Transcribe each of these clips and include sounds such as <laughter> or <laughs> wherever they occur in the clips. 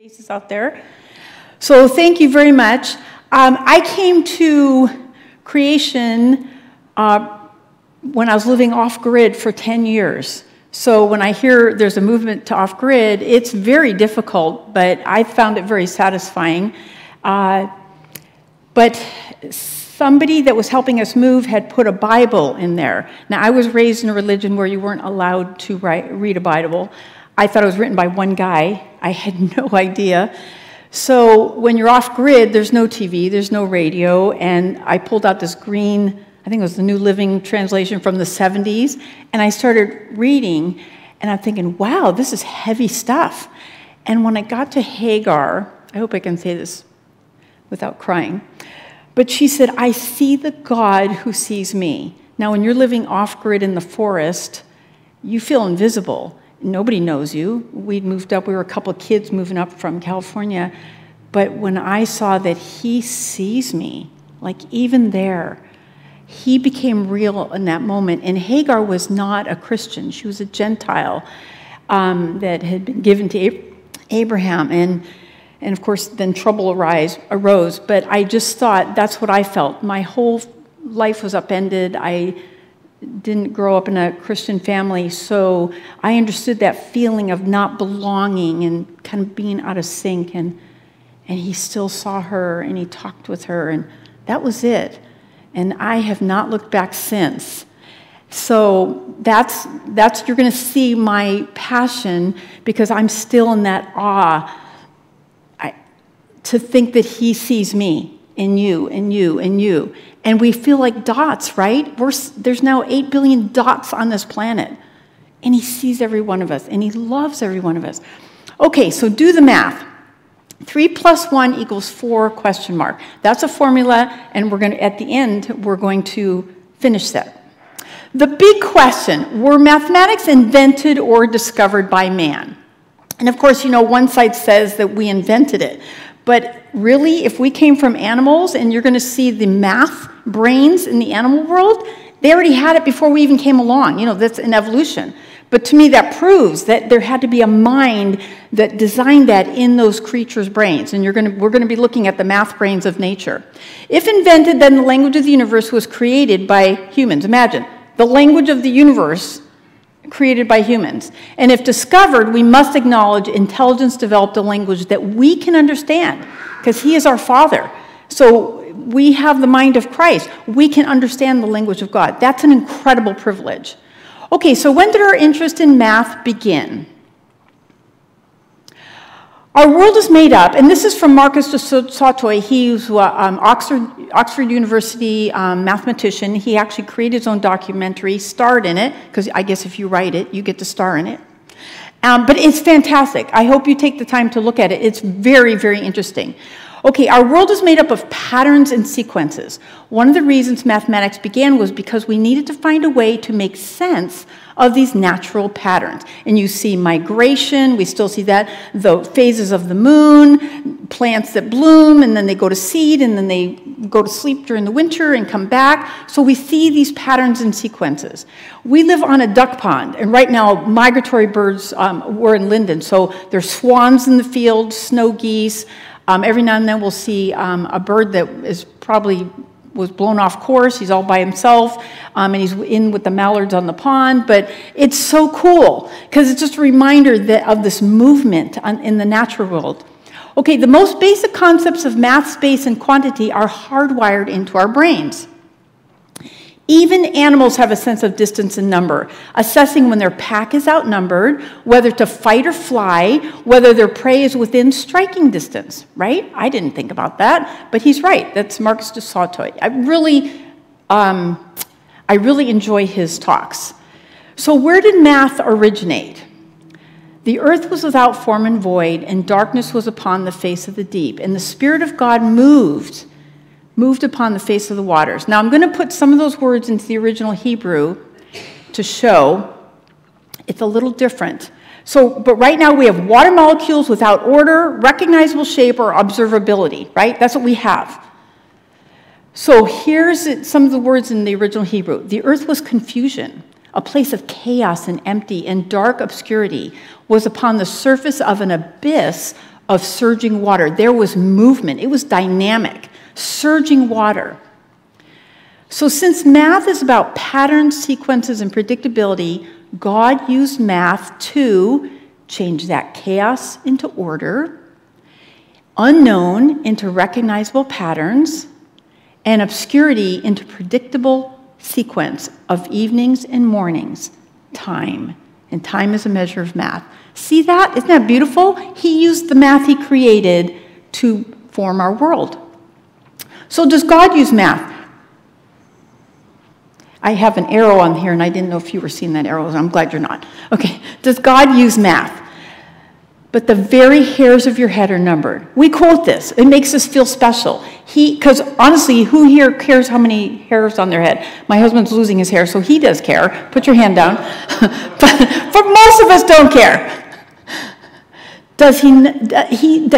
faces out there. So thank you very much. Um, I came to creation uh, when I was living off grid for 10 years. So when I hear there's a movement to off grid, it's very difficult, but I found it very satisfying. Uh, but somebody that was helping us move had put a Bible in there. Now, I was raised in a religion where you weren't allowed to write, read a Bible. I thought it was written by one guy. I had <laughs> no idea. So when you're off grid, there's no TV, there's no radio, and I pulled out this green, I think it was the New Living Translation from the 70s, and I started reading, and I'm thinking, wow, this is heavy stuff. And when I got to Hagar, I hope I can say this without crying, but she said, I see the God who sees me. Now, when you're living off grid in the forest, you feel invisible nobody knows you. We'd moved up, we were a couple of kids moving up from California. But when I saw that he sees me, like even there, he became real in that moment. And Hagar was not a Christian, she was a Gentile um, that had been given to Abraham. And, and of course, then trouble arise, arose. But I just thought that's what I felt. My whole life was upended. I didn't grow up in a Christian family, so I understood that feeling of not belonging and kind of being out of sync. And, and he still saw her and he talked with her, and that was it. And I have not looked back since. So that's, that's you're going to see my passion because I'm still in that awe I, to think that he sees me in you and you and you and we feel like dots, right? We're, there's now 8 billion dots on this planet. And he sees every one of us, and he loves every one of us. Okay, so do the math. 3 plus 1 equals 4 question mark. That's a formula, and we're going to, at the end, we're going to finish that. The big question, were mathematics invented or discovered by man? And of course, you know, one side says that we invented it. But really, if we came from animals and you're going to see the math brains in the animal world, they already had it before we even came along. You know, that's an evolution. But to me, that proves that there had to be a mind that designed that in those creatures' brains. And you're to, we're going to be looking at the math brains of nature. If invented, then the language of the universe was created by humans. Imagine the language of the universe created by humans. And if discovered, we must acknowledge intelligence developed a language that we can understand because He is our Father. So we have the mind of Christ. We can understand the language of God. That's an incredible privilege. Okay, so when did our interest in math begin? Our world is made up, and this is from Marcus du Sautoy. He's um, Oxford, Oxford University um, mathematician. He actually created his own documentary, starred in it, because I guess if you write it, you get to star in it. Um, but it's fantastic. I hope you take the time to look at it. It's very, very interesting. Okay, our world is made up of patterns and sequences. One of the reasons mathematics began was because we needed to find a way to make sense of these natural patterns. And you see migration, we still see that, the phases of the moon, plants that bloom, and then they go to seed, and then they go to sleep during the winter and come back. So we see these patterns and sequences. We live on a duck pond, and right now migratory birds, um, we're in Lynden, so there's swans in the field, snow geese, um, every now and then we'll see um, a bird that is probably was blown off course. He's all by himself, um, and he's in with the mallards on the pond. But it's so cool because it's just a reminder that, of this movement on, in the natural world. Okay, the most basic concepts of math, space, and quantity are hardwired into our brains. Even animals have a sense of distance and number, assessing when their pack is outnumbered, whether to fight or fly, whether their prey is within striking distance, right? I didn't think about that, but he's right. That's Marcus du Sautoy. I really, um, I really enjoy his talks. So, where did math originate? The earth was without form and void, and darkness was upon the face of the deep, and the Spirit of God moved moved upon the face of the waters. Now, I'm going to put some of those words into the original Hebrew to show it's a little different. So, but right now we have water molecules without order, recognizable shape, or observability, right? That's what we have. So here's some of the words in the original Hebrew. The earth was confusion, a place of chaos and empty and dark obscurity was upon the surface of an abyss of surging water. There was movement, it was dynamic, surging water. So, since math is about patterns, sequences, and predictability, God used math to change that chaos into order, unknown into recognizable patterns, and obscurity into predictable sequence of evenings and mornings, time. And time is a measure of math. See that? Isn't that beautiful? He used the math he created to form our world. So, does God use math? I have an arrow on here, and I didn't know if you were seeing that arrow. I'm glad you're not. Okay. Does God use math? But the very hairs of your head are numbered. We quote this. It makes us feel special. He, because honestly, who here cares how many hairs on their head? My husband's losing his hair, so he does care. Put your hand down. <laughs> but, but most of us don't care. Does he, he,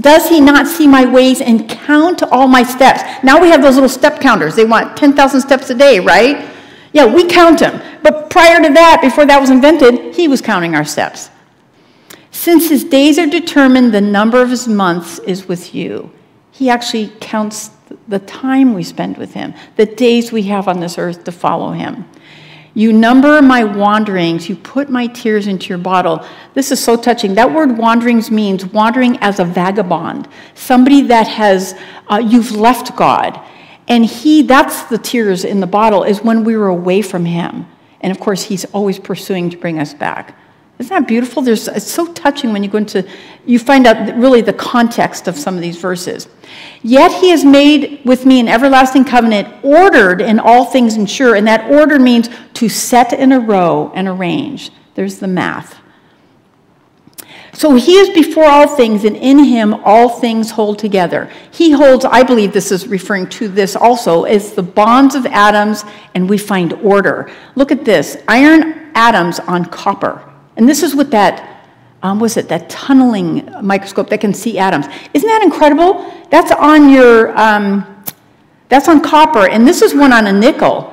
does he not see my ways and count all my steps? Now we have those little step counters. They want 10,000 steps a day, right? Yeah, we count them. But prior to that, before that was invented, he was counting our steps. Since his days are determined, the number of his months is with you. He actually counts the time we spend with him, the days we have on this earth to follow him. You number my wanderings. You put my tears into your bottle. This is so touching. That word wanderings means wandering as a vagabond, somebody that has, uh, you've left God. And he, that's the tears in the bottle, is when we were away from him. And of course, he's always pursuing to bring us back. Isn't that beautiful? There's, it's so touching when you go into, you find out really the context of some of these verses. Yet he has made with me an everlasting covenant, ordered in all things and sure. And that order means to set in a row and arrange. There's the math. So he is before all things, and in him all things hold together. He holds, I believe this is referring to this also, as the bonds of atoms, and we find order. Look at this iron atoms on copper. And this is with that, um, was it, that tunneling microscope that can see atoms. Isn't that incredible? That's on your, um, that's on copper, and this is one on a nickel.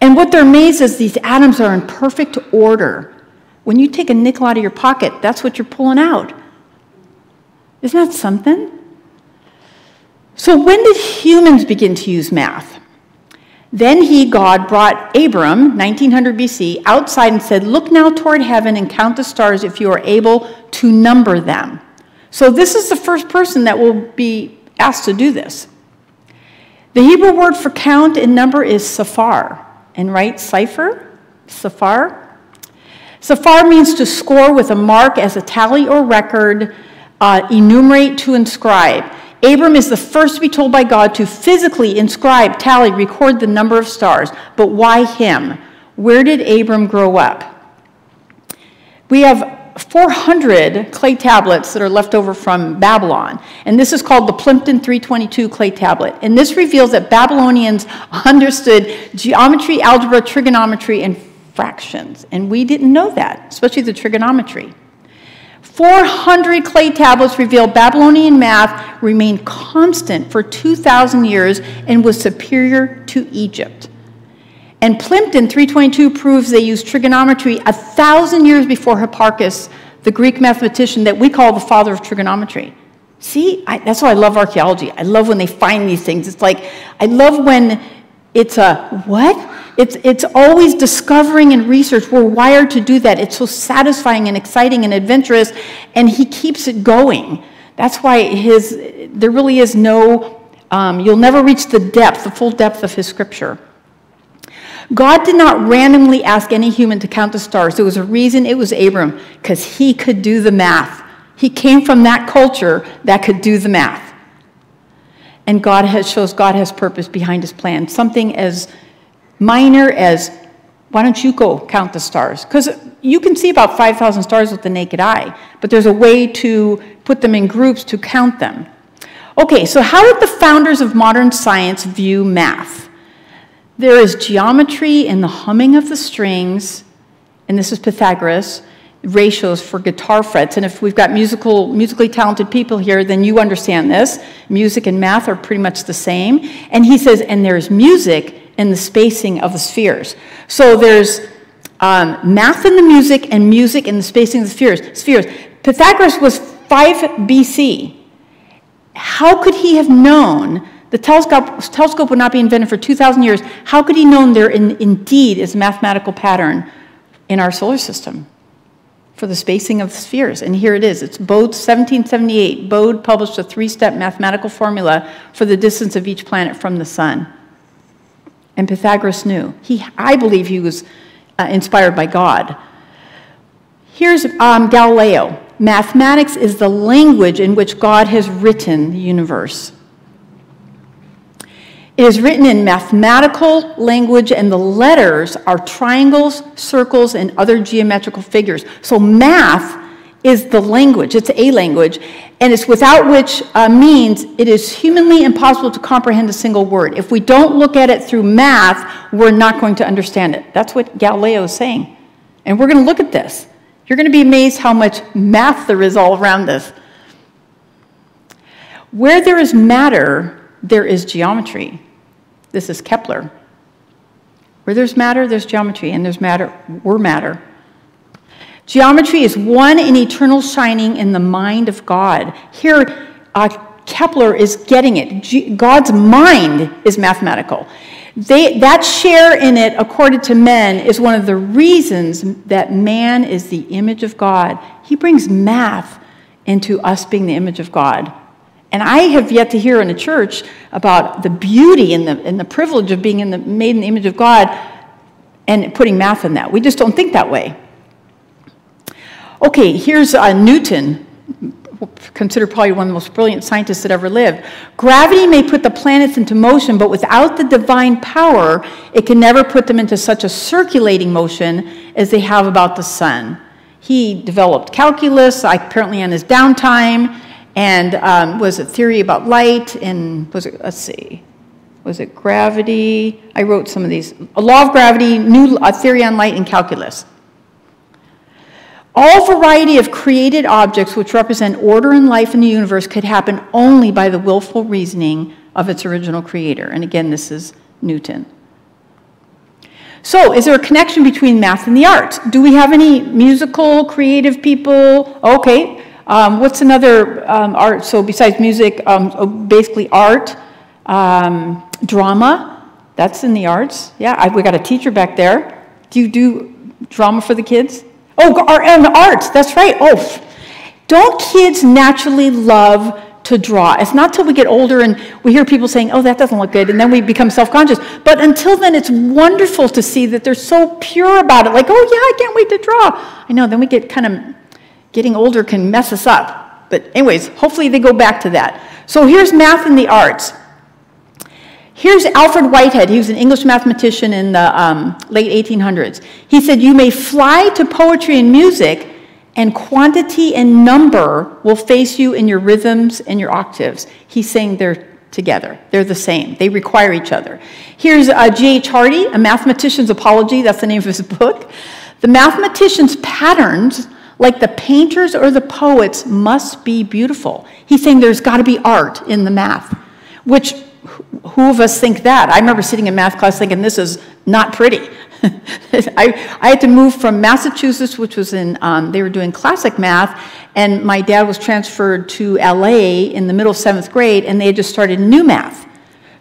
And what they're amazed is these atoms are in perfect order. When you take a nickel out of your pocket, that's what you're pulling out. Isn't that something? So, when did humans begin to use math? Then he, God, brought Abram, 1900 BC, outside and said, Look now toward heaven and count the stars if you are able to number them. So this is the first person that will be asked to do this. The Hebrew word for count and number is safar. And right, cipher, safar. Safar means to score with a mark as a tally or record, uh, enumerate to inscribe. Abram is the first to be told by God to physically inscribe, tally, record the number of stars. But why him? Where did Abram grow up? We have 400 clay tablets that are left over from Babylon. And this is called the Plimpton 322 clay tablet. And this reveals that Babylonians <laughs> understood geometry, algebra, trigonometry, and fractions. And we didn't know that, especially the trigonometry. 400 clay tablets reveal Babylonian math remained constant for 2,000 years and was superior to Egypt. And Plimpton 322 proves they used trigonometry a thousand years before Hipparchus, the Greek mathematician that we call the father of trigonometry. See, I, that's why I love archaeology. I love when they find these things. It's like, I love when it's a what? It's, it's always discovering and research. We're wired to do that. It's so satisfying and exciting and adventurous, and he keeps it going. That's why his, there really is no, um, you'll never reach the depth, the full depth of his scripture. God did not randomly ask any human to count the stars. There was a reason it was Abram, because he could do the math. He came from that culture that could do the math. And God has, shows God has purpose behind his plan. Something as minor as why don't you go count the stars? Because you can see about 5,000 stars with the naked eye, but there's a way to put them in groups to count them. Okay, so how did the founders of modern science view math? There is geometry in the humming of the strings, and this is Pythagoras, ratios for guitar frets. And if we've got musical, musically talented people here, then you understand this. Music and math are pretty much the same. And he says, and there's music in the spacing of the spheres. So there's um, math in the music and music in the spacing of the spheres. spheres. Pythagoras was 5 BC. How could he have known? The telescope, telescope would not be invented for 2,000 years. How could he known there in, indeed is a mathematical pattern in our solar system for the spacing of the spheres? And here it is. It's Bode 1778. Bode published a three step mathematical formula for the distance of each planet from the sun. And Pythagoras knew. He, I believe he was uh, inspired by God. Here's um, Galileo. Mathematics is the language in which God has written the universe. It is written in mathematical language, and the letters are triangles, circles, and other geometrical figures. So, math is the language, it's a language, and it's without which uh, means it is humanly impossible to comprehend a single word. If we don't look at it through math, we're not going to understand it. That's what Galileo is saying. And we're going to look at this. You're going to be amazed how much math there is all around this. Where there is matter, there is geometry. This is Kepler. Where there's matter, there's geometry, and there's matter, we're matter. Geometry is one in eternal shining in the mind of God. Here, uh, Kepler is getting it. G- God's mind is mathematical. They, that share in it, accorded to men, is one of the reasons that man is the image of God. He brings math into us being the image of God. And I have yet to hear in a church about the beauty and the, and the privilege of being in the, made in the image of God and putting math in that. We just don't think that way. Okay, here's uh, Newton, considered probably one of the most brilliant scientists that ever lived. Gravity may put the planets into motion, but without the divine power, it can never put them into such a circulating motion as they have about the sun. He developed calculus, apparently on his downtime and um, was a theory about light and was it let's see was it gravity i wrote some of these a law of gravity new a theory on light and calculus all variety of created objects which represent order and life in the universe could happen only by the willful reasoning of its original creator and again this is newton so, is there a connection between math and the arts? Do we have any musical, creative people? Okay, um, what's another um, art? So besides music, um, oh, basically art, um, drama. That's in the arts. Yeah, I, we got a teacher back there. Do you do drama for the kids? Oh, art and arts. That's right. Oh, don't kids naturally love to draw? It's not till we get older and we hear people saying, "Oh, that doesn't look good," and then we become self-conscious. But until then, it's wonderful to see that they're so pure about it. Like, "Oh yeah, I can't wait to draw." I know. Then we get kind of Getting older can mess us up. But, anyways, hopefully they go back to that. So here's math and the arts. Here's Alfred Whitehead. He was an English mathematician in the um, late 1800s. He said, You may fly to poetry and music, and quantity and number will face you in your rhythms and your octaves. He's saying they're together, they're the same, they require each other. Here's uh, G.H. Hardy, A Mathematician's Apology. That's the name of his book. The mathematician's patterns like the painters or the poets, must be beautiful. He's saying there's got to be art in the math, which who of us think that? I remember sitting in math class thinking this is not pretty. <laughs> I, I had to move from Massachusetts, which was in, um, they were doing classic math, and my dad was transferred to LA in the middle of seventh grade, and they had just started new math.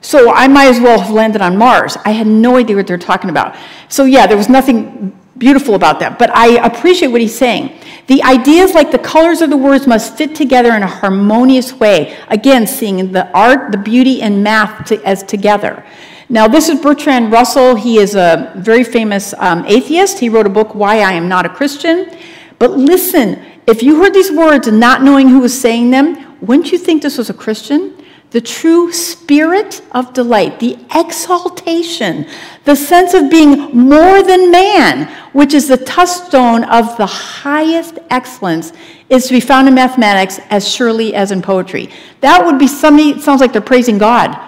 So I might as well have landed on Mars. I had no idea what they were talking about. So yeah, there was nothing beautiful about that. But I appreciate what he's saying. The ideas, like the colors of the words, must fit together in a harmonious way. Again, seeing the art, the beauty, and math to, as together. Now, this is Bertrand Russell. He is a very famous um, atheist. He wrote a book, Why I Am Not a Christian. But listen, if you heard these words and not knowing who was saying them, wouldn't you think this was a Christian? The true spirit of delight, the exaltation, the sense of being more than man, which is the touchstone of the highest excellence, is to be found in mathematics as surely as in poetry. That would be somebody, sounds like they're praising God.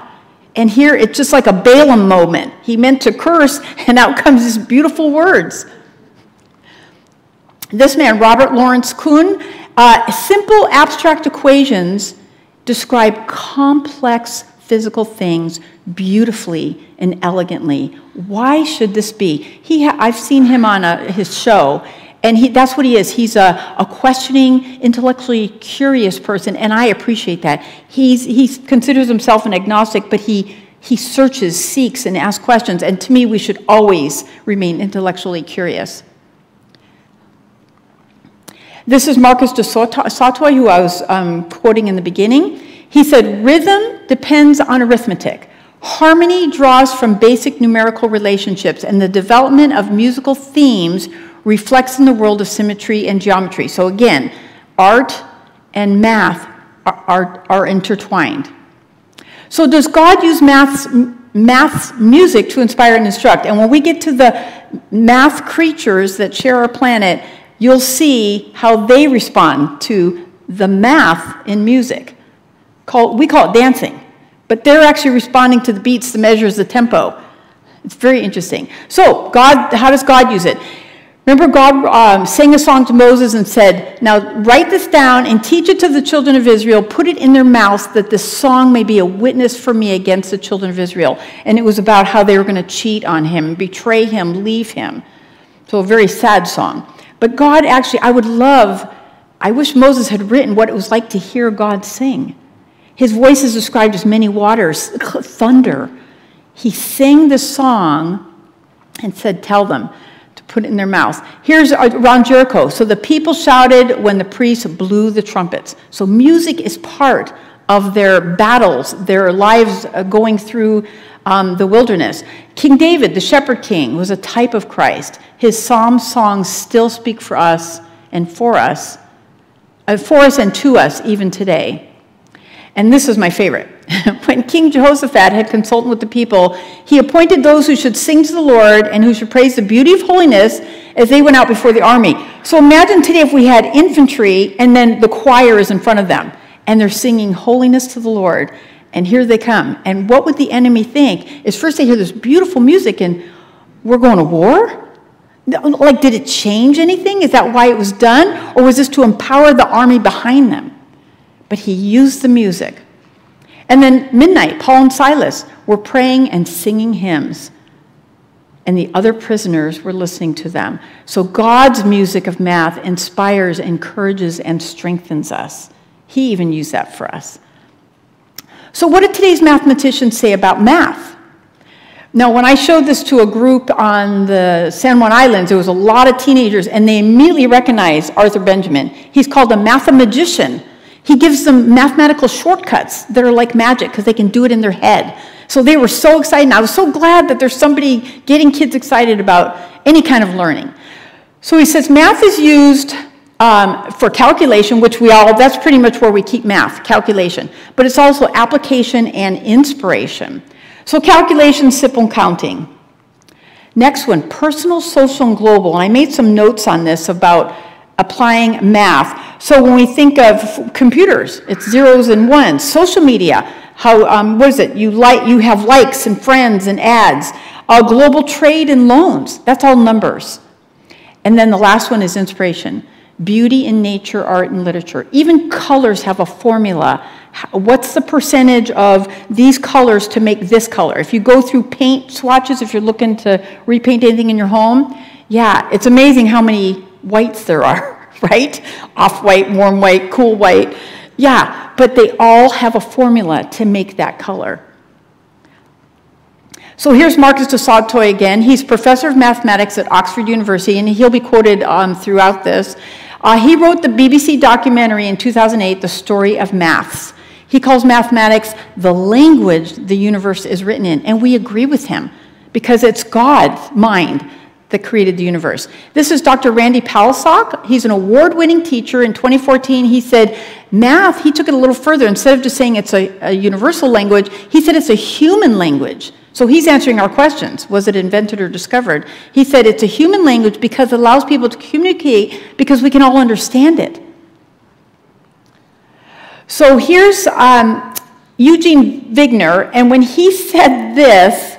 And here it's just like a Balaam moment. He meant to curse, <laughs> and out comes these beautiful words. This man, Robert Lawrence Kuhn, uh, simple abstract equations describe complex physical things beautifully and elegantly. Why should this be? He I've seen him on a, his show, And he, that's what he is. He's a, a questioning, intellectually curious person, and I appreciate that. He's, he considers himself an agnostic, but he, he searches, seeks, and asks questions. And to me, we should always remain intellectually curious. This is Marcus du Sautoy, who I was um, quoting in the beginning. He said, Rhythm depends on arithmetic. Harmony draws from basic numerical relationships, and the development of musical themes reflects in the world of symmetry and geometry. So again, art and math are, are, are intertwined. So does God use math's, math's music to inspire and instruct? And when we get to the math creatures that share our planet, you'll see how they respond to the math in music. We call it dancing, but they're actually responding to the beats, the measures, the tempo. It's very interesting. So, God, how does God use it? Remember, God um, sang a song to Moses and said, Now write this down and teach it to the children of Israel, put it in their mouths, that this song may be a witness for me against the children of Israel. And it was about how they were going to cheat on him, betray him, leave him. So, a very sad song. But God actually, I would love, I wish Moses had written what it was like to hear God sing. His voice is described as many waters, thunder. He sang the song and said, Tell them to put it in their mouths. Here's around Jericho. So the people shouted when the priests blew the trumpets. So music is part of their battles, their lives uh, going through um, the wilderness. King David, the shepherd king, was a type of Christ. His psalm songs still speak for us and for us, uh, for us and to us even today. And this is my favorite. <laughs> when King Jehoshaphat had consulted with the people, he appointed those who should sing to the Lord and who should praise the beauty of holiness as they went out before the army. So imagine today if we had infantry and then the choir is in front of them and they're singing holiness to the Lord. And here they come. And what would the enemy think? Is first they hear this beautiful music and we're going to war? Like, did it change anything? Is that why it was done? Or was this to empower the army behind them? But he used the music. And then midnight, Paul and Silas were praying and singing hymns, and the other prisoners were listening to them. So God's music of math inspires, encourages, and strengthens us. He even used that for us. So, what did today's mathematicians say about math? Now, when I showed this to a group on the San Juan Islands, there was a lot of teenagers, and they immediately recognized Arthur Benjamin. He's called a mathemagician he gives them mathematical shortcuts that are like magic because they can do it in their head. So they were so excited. And I was so glad that there's somebody getting kids excited about any kind of learning. So he says math is used um, for calculation, which we all, that's pretty much where we keep math, calculation. But it's also application and inspiration. So calculation, simple counting. Next one, personal, social, and global. And I made some notes on this about applying math. So when we think of computers, it's zeros and ones. Social media, how um, what is it? You like you have likes and friends and ads. Uh, global trade and loans. That's all numbers. And then the last one is inspiration. Beauty in nature, art, and literature. Even colors have a formula. What's the percentage of these colors to make this color? If you go through paint swatches, if you're looking to repaint anything in your home, yeah, it's amazing how many whites there are, <laughs> right? Off white, warm white, cool white. Yeah, but they all have a formula to make that color. So here's Marcus du Sautoy again. He's professor of mathematics at Oxford University, and he'll be quoted um, throughout this. Uh, he wrote the BBC documentary in 2008, The Story of Maths. He calls mathematics the language the universe is written in, and we agree with him because it's God's mind that created the universe. This is Dr. Randy Palisoc. He's an award winning teacher. In 2014, he said math, he took it a little further. Instead of just saying it's a, a, universal language, he said it's a human language. So he's answering our questions. Was it invented or discovered? He said it's a human language because it allows people to communicate because we can all understand it. So here's um, Eugene Wigner, and when he said this,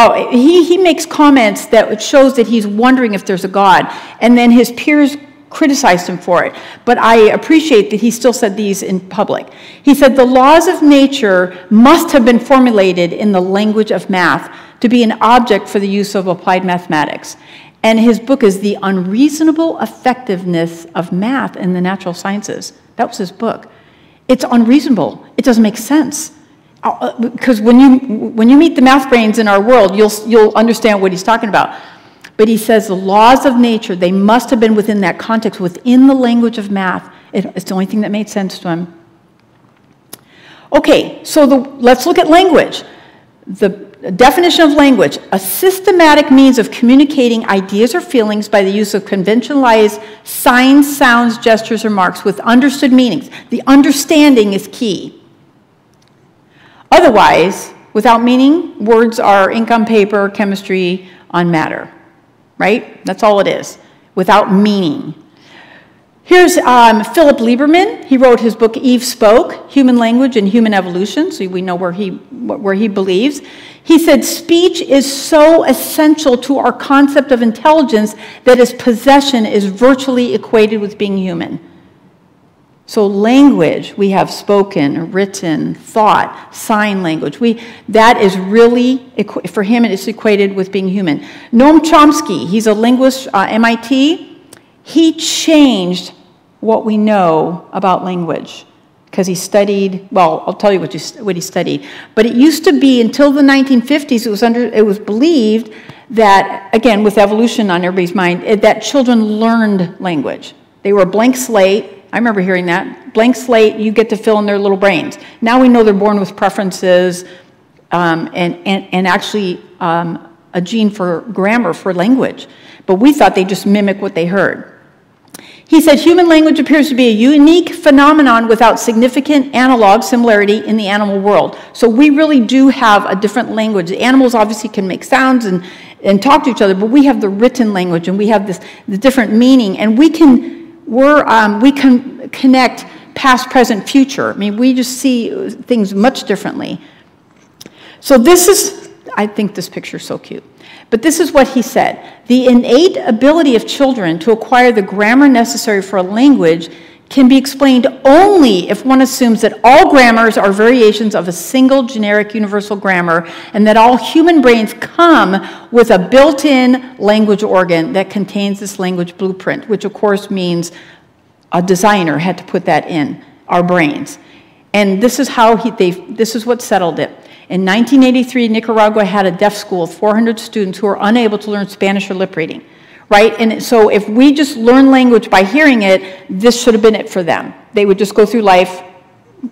Oh, he, he makes comments that shows that he's wondering if there's a God, and then his peers criticized him for it. But I appreciate that he still said these in public. He said, The laws of nature must have been formulated in the language of math to be an object for the use of applied mathematics. And his book is The Unreasonable Effectiveness of Math in the Natural Sciences. That was his book. It's unreasonable, it doesn't make sense. Because uh, when you, when you meet the math brains in our world, you'll, you'll understand what he's talking about. But he says the laws of nature, they must have been within that context, within the language of math. It, it's the only thing that made sense to him. Okay, so the, let's look at language. The definition of language a systematic means of communicating ideas or feelings by the use of conventionalized signs, sounds, gestures, or marks with understood meanings. The understanding is key. Otherwise, without meaning, words are ink on paper, chemistry on matter right? That's all it is, without meaning. Here's um, Philip Lieberman. He wrote his book Eve Spoke Human Language and Human Evolution, so we know where he, where he believes. He said, Speech is so essential to our concept of intelligence that its possession is virtually equated with being human. So language, we have spoken, written, thought, sign language. We, that is really, for him, it is equated with being human. Noam Chomsky, he's a linguist, uh, MIT. He changed what we know about language because he studied, well, I'll tell you what, you, what he studied. But it used to be until the 1950s, it was, under, it was believed that, again, with evolution on everybody's mind, that children learned language. They were a blank slate, I remember hearing that. Blank slate, you get to fill in their little brains. Now we know they're born with preferences um, and, and, and actually um, a gene for grammar, for language. But we thought they just mimic what they heard. He said human language appears to be a unique phenomenon without significant analog similarity in the animal world. So we really do have a different language. Animals obviously can make sounds and, and talk to each other, but we have the written language and we have this the different meaning, and we can we're, um, we can connect past, present, future. I mean, we just see things much differently. So this is, I think this picture is so cute. But this is what he said. The innate ability of children to acquire the grammar necessary for a language can be explained only if one assumes that all grammars are variations of a single generic universal grammar and that all human brains come with a built in language organ that contains this language blueprint, which of course means a designer had to put that in our brains. And this is how he, they, this is what settled it. In 1983, Nicaragua had a deaf school of 400 students who were unable to learn Spanish or lip reading right? And so if we just learn language by hearing it, this should have been it for them. They would just go through life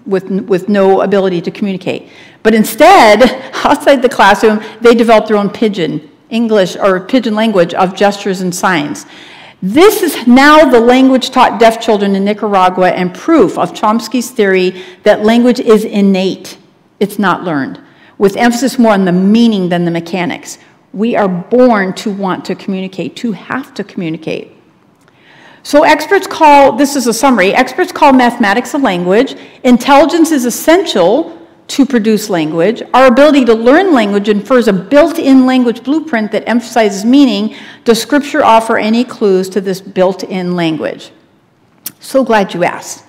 with, with no ability to communicate. But instead, <laughs> outside the classroom, they developed their own pidgin English or pidgin language of gestures and signs. This is now the language taught deaf children in Nicaragua and proof of Chomsky's theory that language is innate, it's not learned, with emphasis more on the meaning than the mechanics. We are born to want to communicate, to have to communicate. So experts call, this is a summary, experts call mathematics a language. Intelligence is essential to produce language. Our ability to learn language infers a built-in language blueprint that emphasizes meaning. Does Scripture offer any clues to this built-in language? So glad you asked.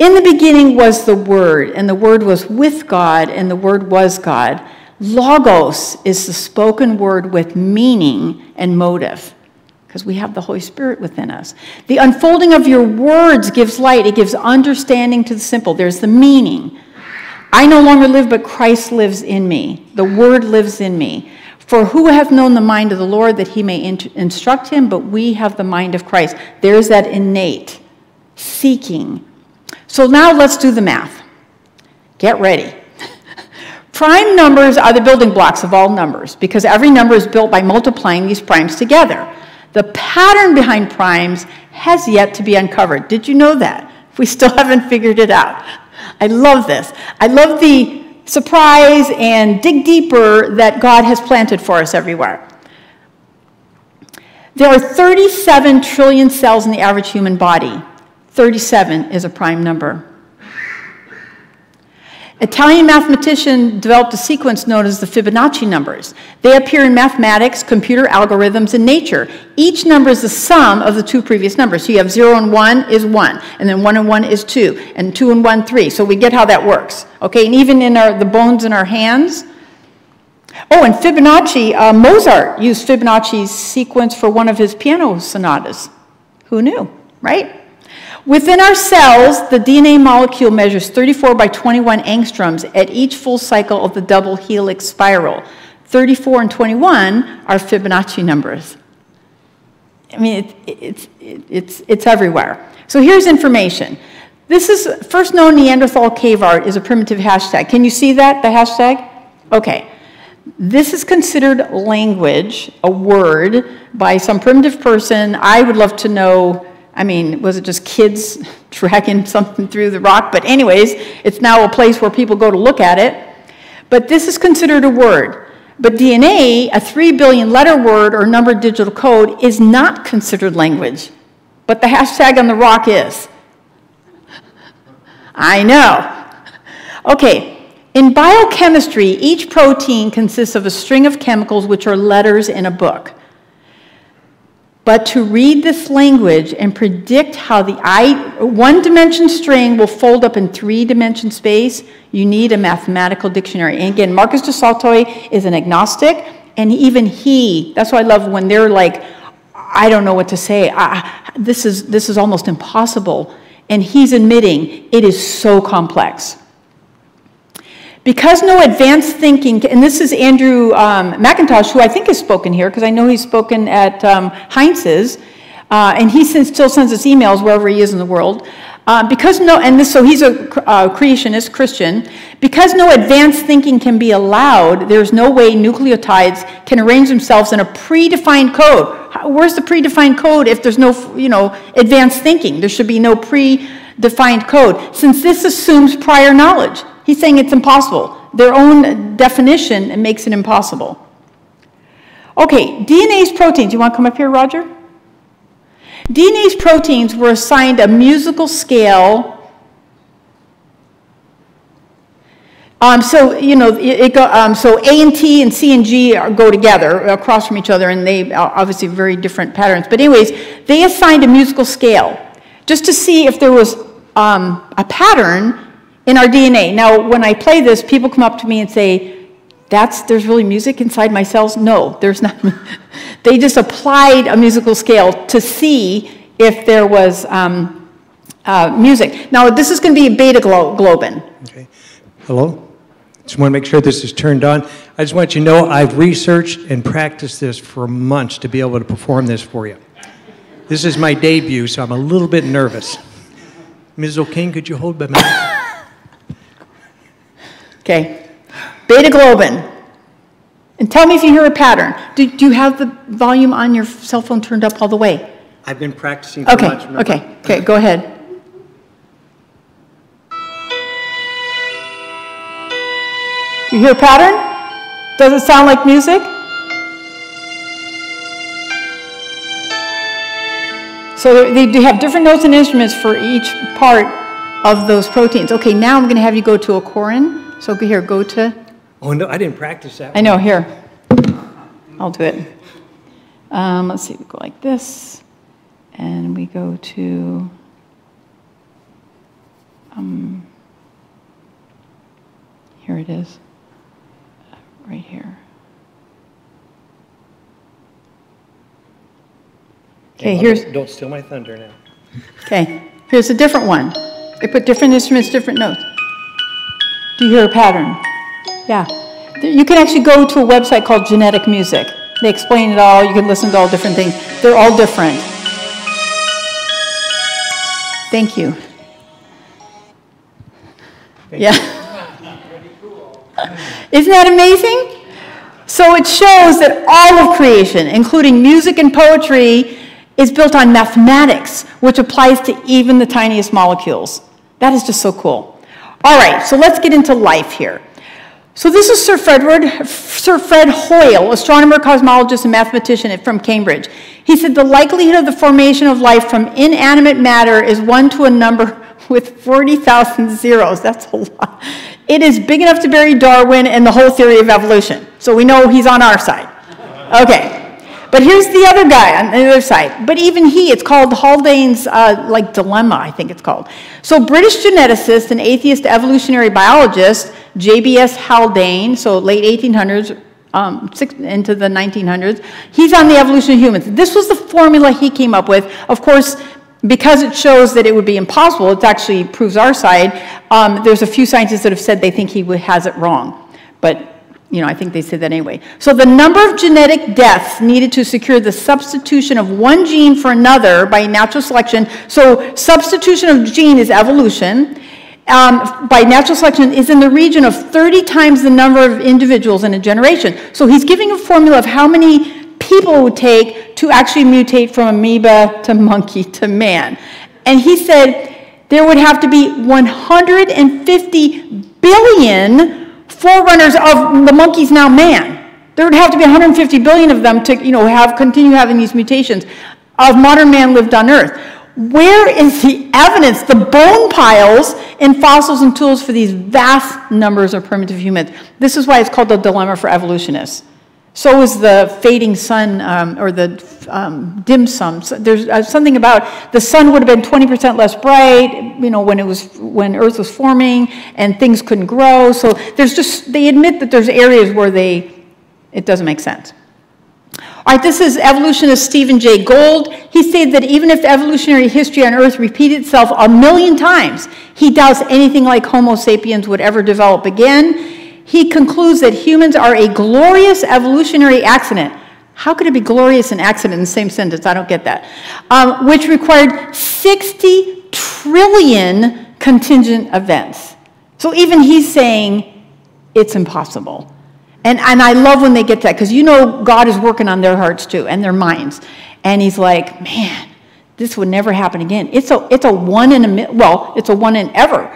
In the beginning was the Word, and the Word was with God, and the Word was God. Logos is the spoken word with meaning and motive because we have the Holy Spirit within us. The unfolding of your words gives light, it gives understanding to the simple. There's the meaning. I no longer live, but Christ lives in me. The word lives in me. For who hath known the mind of the Lord that he may instruct him? But we have the mind of Christ. There's that innate seeking. So now let's do the math. Get ready. Prime numbers are the building blocks of all numbers because every number is built by multiplying these primes together. The pattern behind primes has yet to be uncovered. Did you know that? We still <laughs> haven't figured it out. I love this. I love the surprise and dig deeper that God has planted for us everywhere. There are 37 trillion cells in the average human body. 37 is a prime number. Italian mathematician developed a sequence known as the Fibonacci numbers. They appear in mathematics, computer algorithms, and nature. Each number is the sum of the two previous numbers. So you have 0 and 1 is 1, and then 1 and 1 is 2, and 2 and 1, 3. So we get how that works. Okay, and even in our, the bones in our hands, Oh, and Fibonacci, uh, Mozart used Fibonacci's sequence for one of his piano sonatas. Who knew, right? Within our cells, the DNA molecule measures 34 by 21 angstroms at each full cycle of the double helix spiral. 34 and 21 are Fibonacci numbers. I mean, it, it's, it, it's, it's everywhere. So here's information. This is first known Neanderthal cave art is a primitive hashtag. Can you see that, the hashtag? Okay. This is considered language, a word, by some primitive person. I would love to know, I mean, was it just kids <laughs> dragging something through the rock? But anyways, it's now a place where people go to look at it. But this is considered a word. But DNA, a 3 billion letter word or numbered digital code, is not considered language. But the hashtag on the rock is. <laughs> I know. Okay, in biochemistry, each protein consists of a string of chemicals which are letters in a book. But to read this language and predict how the one dimension string will fold up in three dimension space, you need a mathematical dictionary. And again, Marcus du Sautoy is an agnostic, and even he, that's why I love when they're like, I don't know what to say. I, this, is, this is almost impossible. And he's admitting it is so complex. Because no advanced thinking, and this is Andrew um, McIntosh, who I think has spoken here, because I know he's spoken at um, Heinz's, uh, and he still sends us emails wherever he is in the world. Uh, because no, and this, so he's a uh, creationist Christian. Because no advanced thinking can be allowed, there's no way nucleotides can arrange themselves in a predefined code. How, where's the predefined code if there's no, you know, advanced thinking? There should be no predefined code, since this assumes prior knowledge. He's saying it's impossible. Their own definition makes it impossible. Okay, DNA's proteins. You want to come up here, Roger? DNA's proteins were assigned a musical scale. Um, so, you know, it, it go, um, so A and T and C and G are, go together across from each other, and they are obviously very different patterns. But, anyways, they assigned a musical scale just to see if there was um, a pattern in our DNA. Now, when I play this, people come up to me and say, that's, there's really music inside my cells? No, there's not. <laughs> they just applied a musical scale to see if there was um, uh, music. Now, this is going to be a beta glo globin. Okay. Hello? Just want to make sure this is turned on. I just want you to know I've researched and practiced this for months to be able to perform this for you. This is my debut, so I'm a little bit nervous. Ms. O'Kane, could you hold my mic? <laughs> Okay. Beta globin. And tell me if you hear a pattern. Do, do you have the volume on your cell phone turned up all the way? I've been practicing too okay, much. Okay, okay, go ahead. Do you hear a pattern? Does it sound like music? So they do have different notes and instruments for each part of those proteins. Okay, now I'm going to have you go to a corin. So here, go to. Oh, no, I didn't practice that. I know, here. I'll do it. Um, let's see, we go like this, and we go to. Um, here it is, right here. Okay, here's. Don't steal my thunder now. Okay, here's a different one. They put different instruments, different notes. Do you hear a pattern? Yeah. You can actually go to a website called Genetic Music. They explain it all. You can listen to all different things. They're all different. Thank you. Thank yeah. <laughs> Isn't that amazing? So it shows that all of creation, including music and poetry, is built on mathematics, which applies to even the tiniest molecules. That is just so cool. All right, so let's get into life here. So this is Sir Fredward, Sir Fred Hoyle, astronomer, cosmologist, and mathematician from Cambridge. He said the likelihood of the formation of life from inanimate matter is one to a number with 40,000 zeros. That's a lot. It is big enough to bury Darwin and the whole theory of evolution. So we know he's on our side. Okay. But here's the other guy on the other side. But even he, it's called Haldane's uh, like dilemma, I think it's called. So British geneticist and atheist evolutionary biologist J.B.S. Haldane, so late 1800s, um, six, into the 1900s. He's on the evolution of humans. This was the formula he came up with. Of course, because it shows that it would be impossible, it actually proves our side. Um, there's a few scientists that have said they think he has it wrong. But you know, I think they said that anyway. So the number of genetic deaths needed to secure the substitution of one gene for another by natural selection. So substitution of gene is evolution. Um, by natural selection is in the region of 30 times the number of individuals in a generation. So he's giving a formula of how many people it would take to actually mutate from amoeba to <laughs> monkey to man. And he said there would have to be 150 billion forerunners of the monkeys now man. There would have to be 150 billion of them to you know, have, continue having these mutations of modern man lived on Earth. Where is the evidence, the bone piles in fossils and tools for these vast numbers of primitive humans? This is why it's called the dilemma for evolutionists. So is the fading sun um, or the um, dim sun. So there's uh, something about the sun would have been 20% less bright, you know, when it was when Earth was forming and things couldn't grow. So there's just they admit that there's areas where they it doesn't make sense. All right, this is evolutionist Stephen Jay Gould. He said that even if evolutionary history on Earth repeated itself a million times, he doubts anything like Homo sapiens would ever develop again he concludes that humans are a glorious evolutionary accident. How could it be glorious and accident in the same sentence? I don't get that. Um, which required 60 trillion contingent events. So even he's saying it's impossible. And, and I love when they get that because you know God is working on their hearts too and their minds. And he's like, man, this would never happen again. It's a, it's a one in a, well, it's a one in ever.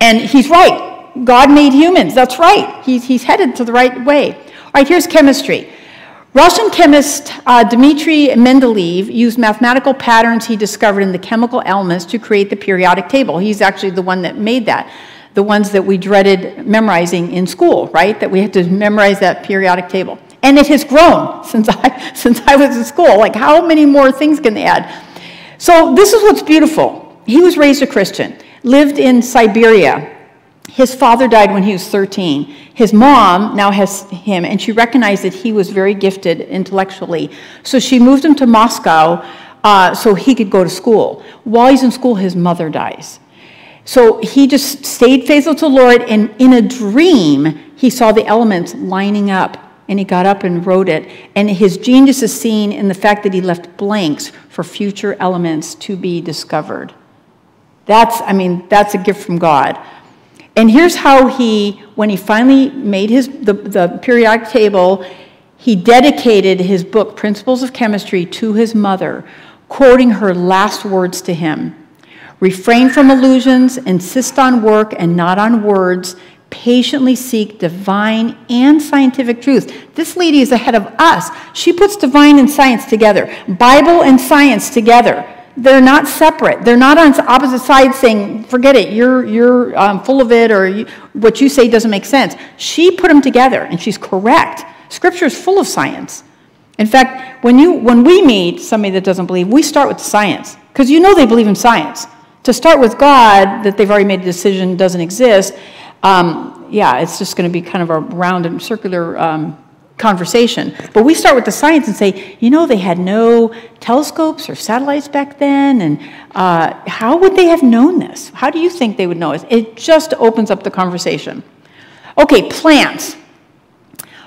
And he's right. God made humans. That's right. He's, he's headed to the right way. All right, here's chemistry. Russian chemist uh, Dmitry Mendeleev used mathematical patterns he discovered in the chemical elements to create the periodic table. He's actually the one that made that, the ones that we dreaded memorizing in school, right? That we had to memorize that periodic table. And it has grown <laughs> since I, since I was in school. Like, how many more things can they add? So, this is what's beautiful. He was raised a Christian, lived in Siberia, his father died when he was 13. His mom now has him, and she recognized that he was very gifted intellectually. So she moved him to Moscow uh, so he could go to school. While he's in school, his mother dies. So he just stayed faithful to the Lord, and in a dream, he saw the elements lining up, and he got up and wrote it. And his genius is seen in the fact that he left blanks for future elements to be discovered. That's, I mean, that's a gift from God. And here's how he, when he finally made his, the, the periodic table, he dedicated his book, Principles of Chemistry, to his mother, quoting her last words to him Refrain from illusions, insist on work and not on words, patiently seek divine and scientific truth. This lady is ahead of us. She puts divine and science together, Bible and science together they're not separate. They're not on opposite sides saying, forget it, you're, you're um, full of it, or you, what you say doesn't make sense. She put them together, and she's correct. Scripture is full of science. In fact, when, you, when we meet somebody that doesn't believe, we start with the science, because you know they believe in science. To start with God, that they've already made a decision doesn't exist, um, yeah, it's just going to be kind of a round and circular um, conversation. But we start with the science and say, you know, they had no telescopes or satellites back then, and uh, how would they have known this? How do you think they would know it? It just opens up the conversation. Okay, plants.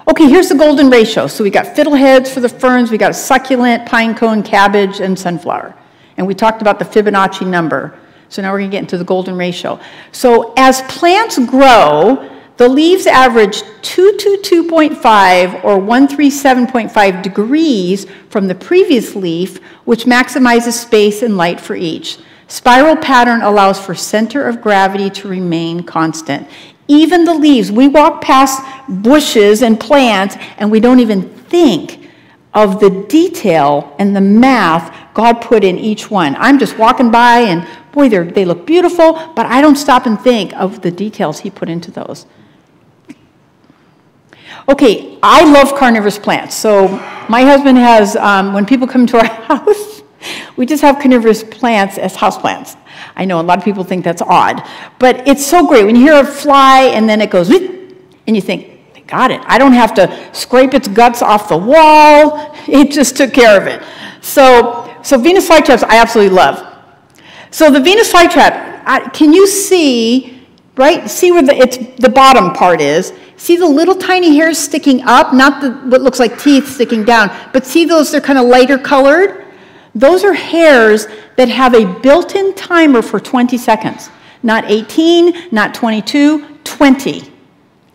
Okay, here's the golden ratio. So we got fiddleheads for the ferns, we got a succulent, pine cone, cabbage, and sunflower. And we talked about the Fibonacci number. So now we're going to get into the golden ratio. So as plants grow, the leaves average 222.5 or 137.5 degrees from the previous leaf, which maximizes space and light for each. Spiral pattern allows for center of gravity to remain constant. Even the leaves, we walk past bushes and plants and we don't even think of the detail and the math God put in each one. I'm just walking by and boy, they look beautiful, but I don't stop and think of the details He put into those. Okay, I love carnivorous plants. So my husband has, um, when people come to our <laughs> house, we just have carnivorous plants as houseplants. I know a lot of people think that's odd, but it's so great. When you hear a fly and then it goes, and you think, they got it. I don't have to scrape its guts off the wall. <laughs> It just took care of it. So, so Venus flytraps I absolutely love. So the Venus flytrap, can you see, right? See where the, it's, the bottom part is. See the little tiny hairs sticking up, not the, what looks like teeth sticking down, but see those, they're kind of lighter colored? Those are hairs that have a built-in timer for 20 seconds. Not 18, not 22, 20.